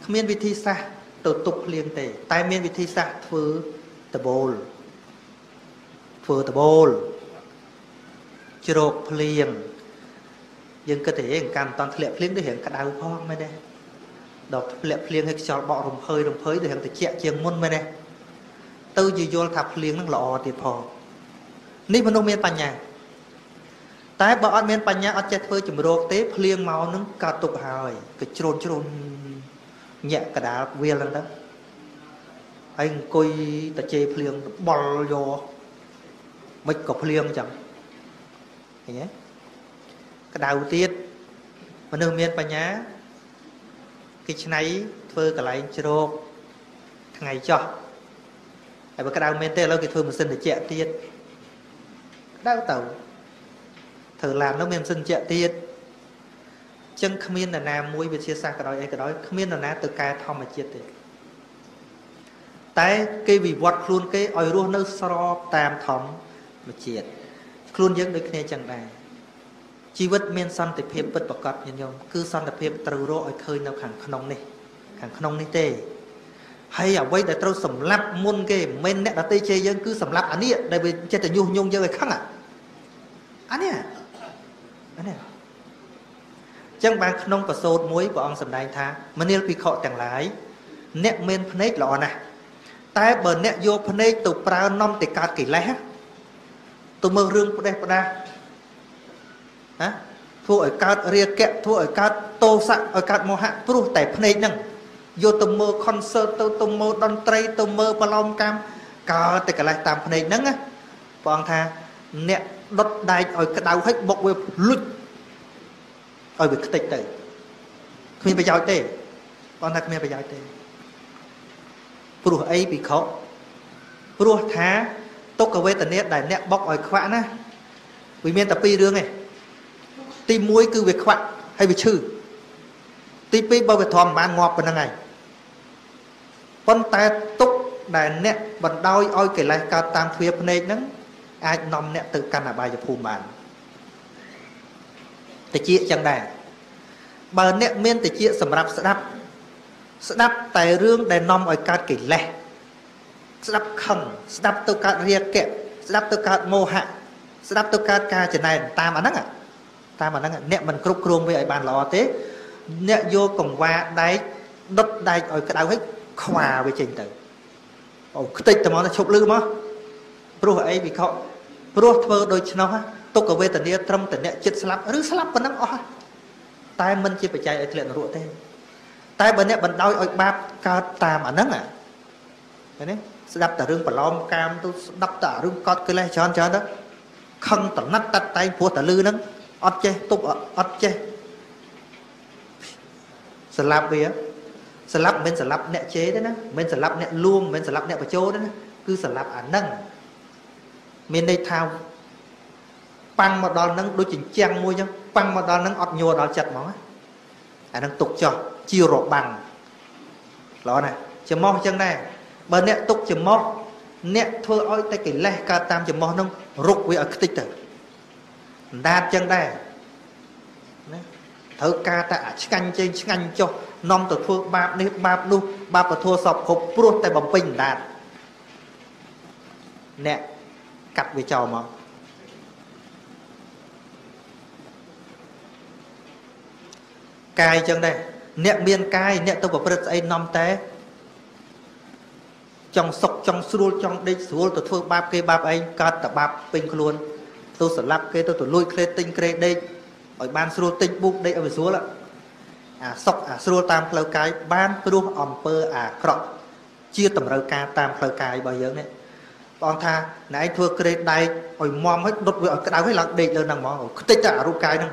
គ្មានវិធីសាស្ត្រ ទៅទប់ភ្លៀងទេ តែមានវិធីសាស្ត្រធ្វើដបូលធ្វើដបូលជ្រោកភ្លៀងយើងគិតតែកម្មតន់ធ្លាក់ភ្លៀងដូចរៀងក្តៅផងមែនទេដល់ធ្លាក់ភ្លៀងឲ្យខ្យល់បក់រំភើយរំភើយដូចរៀងត្រជាក់ជាងមុនមែនទេទៅជាយល់ថាភ្លៀងនឹងល្អទៀតផងនេះមនុស្សមានបញ្ញាតែបើអត់មានបញ្ញាអត់ចេះធ្វើជំរោគទេភ្លៀងមកនឹងកើតទុកហើយក៏ជ្រូនជ្រូន ញាក់កដាលវាលហ្នឹងទៅហើយអង្គុយតាជេភ្លៀងបល់យកមិនក៏ភ្លៀងអញ្ចឹងឃើញទេក្តៅទៀតមនុស្សមានបញ្ញាគេឆ្នៃធ្វើកន្លែងជ្រោកថ្ងៃចោះហើយបើក្តៅមែនទេឥឡូវគេធ្វើម៉ាស៊ីនត្រជាក់ទៀតក្តៅទៅធ្វើឡាននោះមានម៉ាស៊ីនត្រជាក់ទៀត ចឹងគ្មាននរណាមួយវិទ្យាសាស្ត្រក៏ដោយអីក៏ដោយគ្មាននរណាទៅកែធម្មជាតិទេតែគេវិវត្តខ្លួនគេឲ្យរស់នៅស្របតាមធម្មជាតិខ្លួនយើងដូចគ្នាចឹងដែរជីវិតមានសន្តិភាពពិតប្រាកដញាតិញោមគឺសន្តិភាពត្រូវរកឲ្យឃើញនៅខាងក្នុងនេះ ខាងក្នុងនេះទេហើយអ្វីដែលត្រូវសម្លាប់មុនគេមិនអ្នកដតីជេរយើងគឺសម្លាប់អានេះដែលវាចិត្តតែញុះញង់យើងឲ្យខឹងអានេះអានេះ ចឹងបានក្នុងប្រសូតមួយព្រះអង្គសម្ដែងថាមនាលភិក្ខុទាំងឡាយអ្នកមានភ្នែកល្អណាស់តែបើអ្នកយកភ្នែកទៅប្រើនាំទៅកើតកិលេសទៅមើលរឿងផ្ដេសផ្ដាសណាធ្វើឲ្យកើតរាគៈធ្វើឲ្យកើតតោសៈឲ្យកើតមោហៈព្រោះតែភ្នែកហ្នឹងយកទៅមើល concert ទៅទៅមើលតន្ត្រី ទៅមើលប្រឡំកម្មកើតតែកន្លែងតាមភ្នែកហ្នឹងណាព្រះអង្គថាអ្នកដុតដែកឲ្យក្តៅហើយបុកវាលុច ឲ្យវាខ្ទេចទៅគ្មានប្រយោជន៍ទេបងថាគ្មានប្រយោជន៍ទេព្រោះអីពិខុព្រោះថាទុក្ខវេទនាដែលអ្នកបុកឲ្យខ្វាក់ណាវាមានតែពីររឿងឯងទី1គឺវាខ្វាក់ហើយវាឈឺទី2បើវាធំបានងាប់ប៉ុណ្្នឹងហើយប៉ុន្តែទុកដែលអ្នកបណ្ដោយឲ្យកិលេសកើតតាមទ្វារភ្នែកហ្នឹងអាចនាំអ្នកទៅកាន់អបាយភូមិបាន តិចចឹងដែរបើអ្នកមានតិចសម្រាប់ស្ដាប់ ស្ដាប់តែរឿងដែលនាំឲ្យកើតកិលេសស្ដាប់ខឹងស្ដាប់ទៅកើតរាគៈស្ដាប់ទៅកើតមោហៈស្ដាប់ទៅកើតការចំណែនតាមអាហ្នឹងតាមអាហ្នឹងអ្នកមិនគ្រប់គ្រងវាឲ្យបានល្អទេ អ្នកយកកង្វាដែកដុតដែកឲ្យក្តៅហើយខ្វាវាចេញទៅអូខ្ទេចតែមកឈប់លឺមកព្រោះអីវិខព្រោះធ្វើដូច្នោះ ទុក្ខវេទនាត្រឹមតែអ្នកចិត្តស្លាប់ឬស្លាប់ប៉ុណ្ណឹងអស់តែមិនជាបច្ច័យឲ្យធ្លាក់នរកទេតែបើអ្នកបណ្ដោយឲ្យបាបកើតតាមអាហ្នឹងឃើញទេស្ដាប់តែរឿងប្រឡំកាមទៅស្ដាប់តែរឿងកត់កិលេសច្រើនច្រើនទៅខឹងតណិតតតែងព្រោះតែលឺហ្នឹងអត់ចេះទប់អត់ចេះស្លាប់វាស្លាប់មិនមែនស្លាប់អ្នកជេរទេណាមិនមែនស្លាប់អ្នកលួងមិនមែនស្លាប់អ្នកបញ្ចោទេណាគឺស្លាប់អានឹងមានន័យថា ប៉ាំងមកដល់នឹងដូចចិញ្ចាំងមួយចឹងប៉ាំងមកដល់នឹងអត់ញ័រដល់ចិត្តហ្មងអានឹងទុកចោះជារបាំងល្អណាស់ច្រមុះចឹងដែរបើអ្នកទុកច្រមុះអ្នកធ្វើឲ្យតែកិលេសកើតតាមច្រមុះនឹងរុកវាឲ្យខ្ទេចទៅអណ្ដាតចឹងដែរណាត្រូវការតែឆ្កាញ់ជើងឆ្ងាញ់ចុះនាំទៅធ្វើបាបនេះបាបនោះបាបពធសពគ្រប់ព្រោះតែបំពេញអណ្ដាតអ្នកកាត់វាចោលមក កាយចឹងដែរអ្នកមានកាយអ្នកទៅប្រព្រឹត្តស្អីនាំតែចង់សុកចង់ស្រួលចង់ដេកស្រួលទៅធ្វើបាបគេបាបឯងកើតតែបាបពេញខ្លួនទៅស្លាប់គេទៅទៅលួចក្រេទិញក្រេដេកឲ្យបានស្រួលទិញប៊ូកដេកឲ្យស្រួលអាសុកអាស្រួលតាមផ្លូវកាយបានព្រោះអំពើអាក្រក់ជាតម្រូវការតាមផ្លូវកាយរបស់យើងនេះបងថាណែឯងធ្វើក្រេដែកឲ្យមមឲ្យដុតវាឲ្យក្តៅឲ្យឡើងដេកលើហ្នឹងហ្មងខ្ទេចតែអារូបកាយហ្នឹង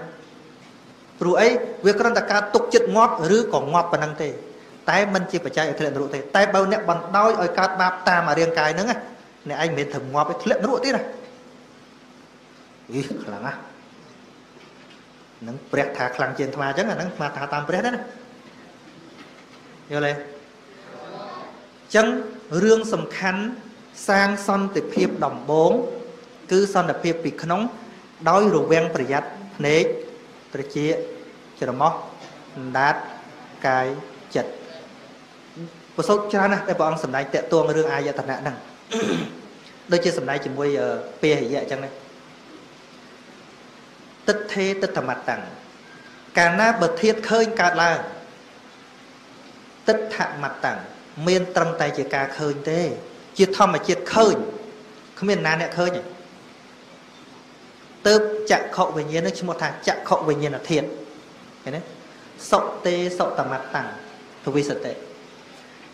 ព្រោះអីវាគ្រាន់តែការទុកចិត្តងាប់ឬក៏ងាប់ប៉ុណ្ណឹងទេតែមិនជាបច្ច័យឲ្យធ្លាក់នរកទេតែបើអ្នកបណ្ដោយឲ្យកើតបាបតាមរាងកាយហ្នឹងអ្នកឯងមិនមែនធ្វើងាប់ឲ្យធ្លាក់នរកទេណាអីខ្លាំងណាស់នឹងព្រះថាខ្លាំងជាងអាត្មាអញ្ចឹងអាហ្នឹងអាត្មាថាតាមព្រះដែរណាយល់ទេអញ្ចឹងរឿងសំខាន់សាងសន្តិភាពដំបូងគឺសន្តិភាពពីក្នុង ដោយរវាងប្រយ័ត្នភ្នែក ត្រចៀកច្រមុះអណ្ដាតកាយចិត្តប្រសូតច្រើនណាស់ដែលព្រះអង្គសម្ដែងតកតួងរឿងអាយតនៈហ្នឹងដូចជាសម្ដែងជាមួយពេហិយៈអញ្ចឹងណាទិដ្ឋេទិដ្ឋមតੰកាលណាបើធៀបឃើញកើតឡើងទិដ្ឋមតੰមានត្រឹមតែជាការឃើញទេ ជាធម្មជាតិឃើញគ្មានណាអ្នកឃើញទេ ទៅចក្ខុវិញ្ញាណនឹងឈ្មោះថាចក្ខុវិញ្ញាណធាតុឃើញទេសុទេសុតមតੰទវិសតិ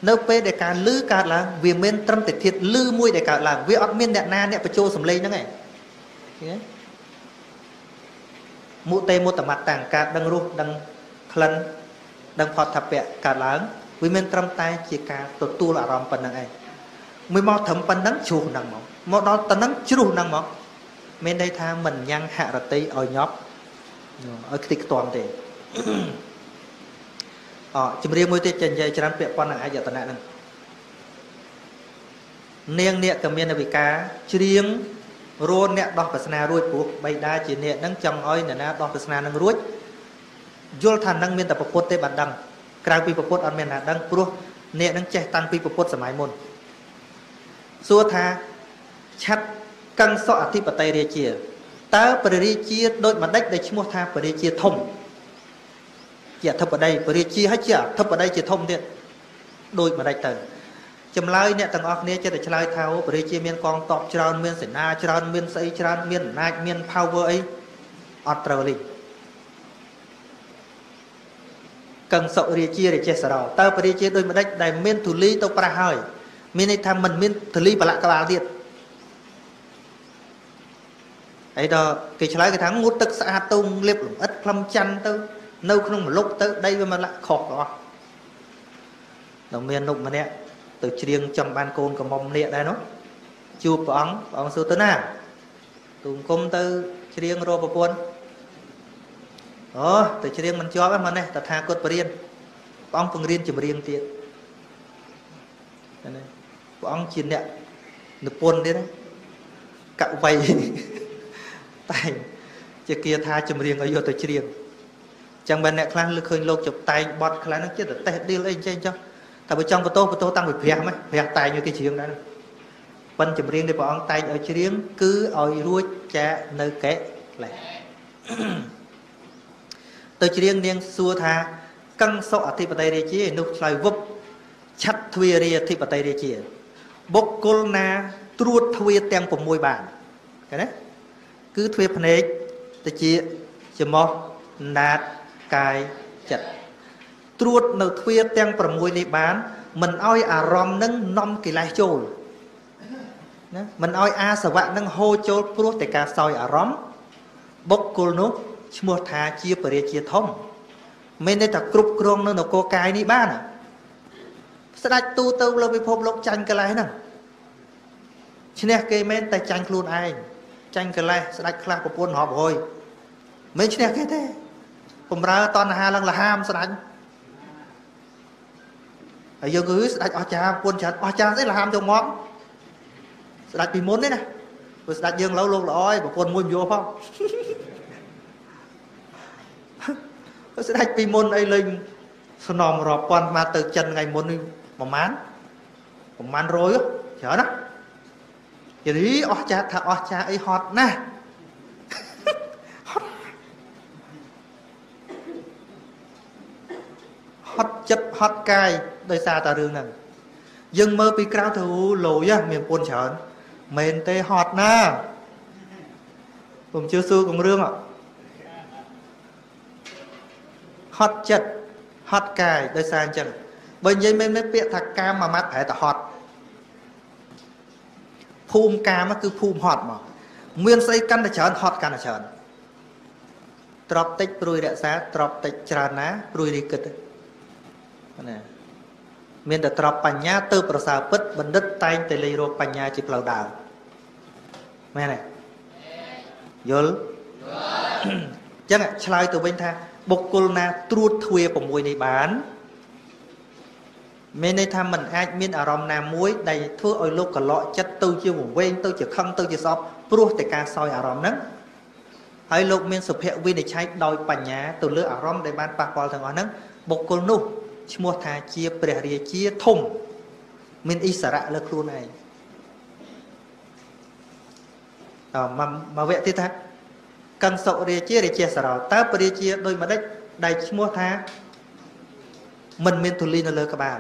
នៅពេលដែលការលឺកើតឡើងវាមានត្រឹមតែធាតុលឺមួយដែលកើតឡើងវាអត់មានអ្នកណាអ្នកបញ្ចូលសម្លេងហ្នឹងឯងឃើញទេមុតេមុតមតੰការដឹងរសដឹងក្លិនដឹងផតថពៈកើតឡើងវាមានត្រឹមតែជាការទទួលអារម្មណ៍ប៉ុណ្្នឹងឯងមួយមកត្រឹមប៉ុណ្្នឹងជ្រុះហ្នឹងមកមកដល់ប៉ុណ្្នឹងជ្រុះហ្នឹងមក មានន័យថាមិនញ៉ាំងហរតិឲ្យញប់ឲ្យខ្ទេចខ្ទាំទេអជំរាបមួយទៀតចេះនិយាយច្រើនពាក់ព័ន្ធនឹងអាយតនៈហ្នឹងនាងអ្នកកមានវិការច្រៀងរួនអ្នកដោះប្រស្នារួចព្រោះបៃតាជាអ្នកហ្នឹងចង់ឲ្យអ្នកណាដោះប្រស្នានឹងរួចយល់ថានឹងមានតែប្រពុតទេបានដឹងក្រៅពីប្រពុតអត់មានណាដឹងព្រោះអ្នកហ្នឹងចេះតាំងពីប្រពុតសម័យមុនសួរថាឆាត់ កឹងសក់អធិបតេយ្យរាជាតើព្រះរាជាដូចម្ដេចដែលឈ្មោះថាព្រះរាជាធំជាអធិបតីព្រះរាជាហើយជាអធិបតីជាធំទៀតដូចម្ដេចទៅចម្លើយអ្នកទាំងអស់គ្នាចិត្តតែឆ្លើយថាព្រះរាជាមានកងទ័ពច្រើនមានសេនាច្រើនមានស្អីច្រើនមានអំណាចមាន power អីអត់ត្រូវលីកឹងសុរាជារាជេសរោតើព្រះរាជាដូចម្ដេចដែលមានទូលីទៅប្រះហើយមានន័យថាមិនមានទូលីបលៈក្បាលទៀត ហើយដល់គេឆ្លើយគេថាងូតទឹកស្អាតទៅលាបលំអិតខ្លឹមច័ន្ទទៅ នៅ ក្នុងមលុបទៅដីវាមិនលាក់ខុសទាំងអស់ដល់មាននុកម្នាក់ទៅច្រៀងចង់បានកូនកមុំនេះដែរនោះជួបព្រះអង្គព្រះអង្គសួរទៅណាទូង្គមទៅច្រៀងរកប្រពន្ធអូទៅច្រៀងមិនជាប់ហ្នឹងនេះតថាគតបរៀនព្រះអង្គពង្រៀនចម្រៀងទៀតណាព្រះអង្គជាអ្នកនិពន្ធទៀតកវៃ តែងជាគាថាចម្រៀងឲ្យយកទៅច្រៀងចឹងបើអ្នកខ្លះលើឃើញលោកចុបតែងបត់ខ្លះហ្នឹងចិត្តតេះឌីលអីចេះចុះតែបើចង់បន្ទោបន្ទោតាំងពីព្រះហ្មងព្រះតែងឲ្យគេច្រៀងដែរប៉ិនចម្រៀងដែលព្រះអង្គតែងឲ្យច្រៀងគឺឲ្យរួចចាកនៅកេលេសទៅច្រៀងនាងសួរថាកឹងសុអធិបតីរាជានោះឆ្លើយវឹបឆាត់ទ្វារាធិបតីរាជាបុគ្គលណាត្រួតទ្វាទាំង6បានឃើញទេ គឺទ្វាភ្នែកតិចច្មោះណាតកាយចិត្តត្រួតនៅទ្វាទាំង6នេះបាន មិនឲ្យអារម្មណ៍នឹងនាំកិលេសចូលណាមិនឲ្យអាសវៈនឹងហូរចូលព្រោះតែការសោយអារម្មណ៍បុគ្គលនោះឈ្មោះថាជាពរាជាធំមិនន័យថាគ្រប់គ្រងនៅនគរកាយនេះបានស្ដេចទូទៅលើពិភពលោកចាញ់កន្លែងហ្នឹងឈ្នះគេមែនតែចាញ់ខ្លួនឯង ចាញ់កន្លែងស្ដេចខ្លះប្រពន្ធរាប់រយមិនឈ្នះគេទេបំរើតណ្ហាឡើងលហាមស្ដេចហើយយើងគឺស្ដេចអស្ចារ្យប្រពន្ធច្រើនអស្ចារ្យស្អីលហាមចូលមកស្ដេចពីមុនទេណាព្រោះស្ដេចយើងឡូវលោកល្អហើយប្រពន្ធមួយមិនយកផងស្ដេចពីមុនអីលេងស្នំរាប់ពាន់មកទៅចិនថ្ងៃមុននេះប្រហែលប្រហែលរយច្រើនណា យីអស់ចាថាអស់ចាអីហត់ណាស់ហត់ចិត្តហត់កាយដោយសារតែរឿងហ្នឹងយើងមើលពីក្រៅទៅលោយមានពុនច្រើនមែនទេហត់ណាខ្ញុំជឿសួរកងរឿងហត់ចិត្តហត់កាយដោយសារអញ្ចឹងបើនិយាយមែនមែនពាក្យថាកាមមួយម៉ាត់ប្រែតែហត់ ភូមិកាមគឺភូមិហត់មកមានស្អីកាន់តែច្រើនហត់កាន់តែច្រើនទ្របតិចព្រួយរក្សាទ្របតិចច្រើនណាព្រួយរីគិតណាមានតែទ្របបញ្ញាទៅប្រសើរពិតបណ្ឌិតតែងតែលេងរកបញ្ញាជាផ្លូវដើរមែនទេយល់អញ្ចឹងឆ្លើយទៅវិញថាបុគ្គលណាត្រួតទ្វា6នេះបាន មានន័យថាมันអាចមានអារម្មណ៍ណាមួយដែលធ្វើឲ្យលោកកឡក់ចិត្តទៅជាវង្វេងទៅជាខឹងទៅជាសោកព្រោះតែការសោយអារម្មណ៍ហ្នឹងហើយលោកមានសុភវិនិច្ឆ័យដោយបញ្ញាទៅលើអារម្មណ៍ដែលបានប៉ះពាល់ទាំងអស់ហ្នឹងបុគ្គលនោះឈ្មោះថាជាព្រះរាជាធំមានអិសរៈលើខ្លួនឯងតើមកវគ្គទៀតថាកੰសុរាជារាជាសរោតើព្រះរាជាដោយម្ដេចដែលឈ្មោះថាមិនមានធូលីនៅលើក្បាល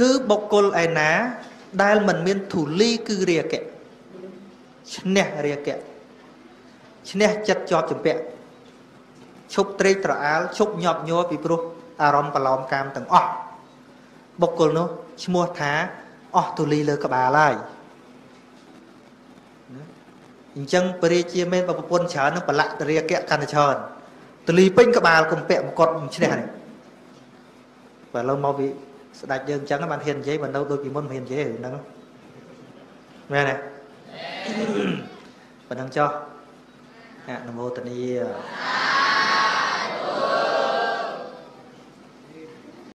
គឺបុគ្គលឯណា ដែលមិនមានធូលីគឺរាគៈឈ្នះរាគៈឈ្នះចិត្តជាប់ចម្ពាក់ឈប់ត្រេកត្រអាលឈប់ញាប់ញ័រពីព្រោះអារម្មណ៍ប្រឡំកាមទាំងអស់បុគ្គលនោះឈ្មោះថាអស់ទូលីលើក្បាលហើយអញ្ចឹងពរាជាមែនបពន្ធច្រើននឹងប្រឡាក់តរាគៈកាន់តែច្រើនទូលីពេញក្បាលកំពាក់មកត់ឈ្នះនេះបើឡូវមកពី ស្ដាច់យើងអញ្ចឹងបានហ៊ាននិយាយបើនៅដូចពីមុនមិនហ៊ាននិយាយហ្នឹងមែនទេប៉ុណ្ណឹងចុះអនុមោទនា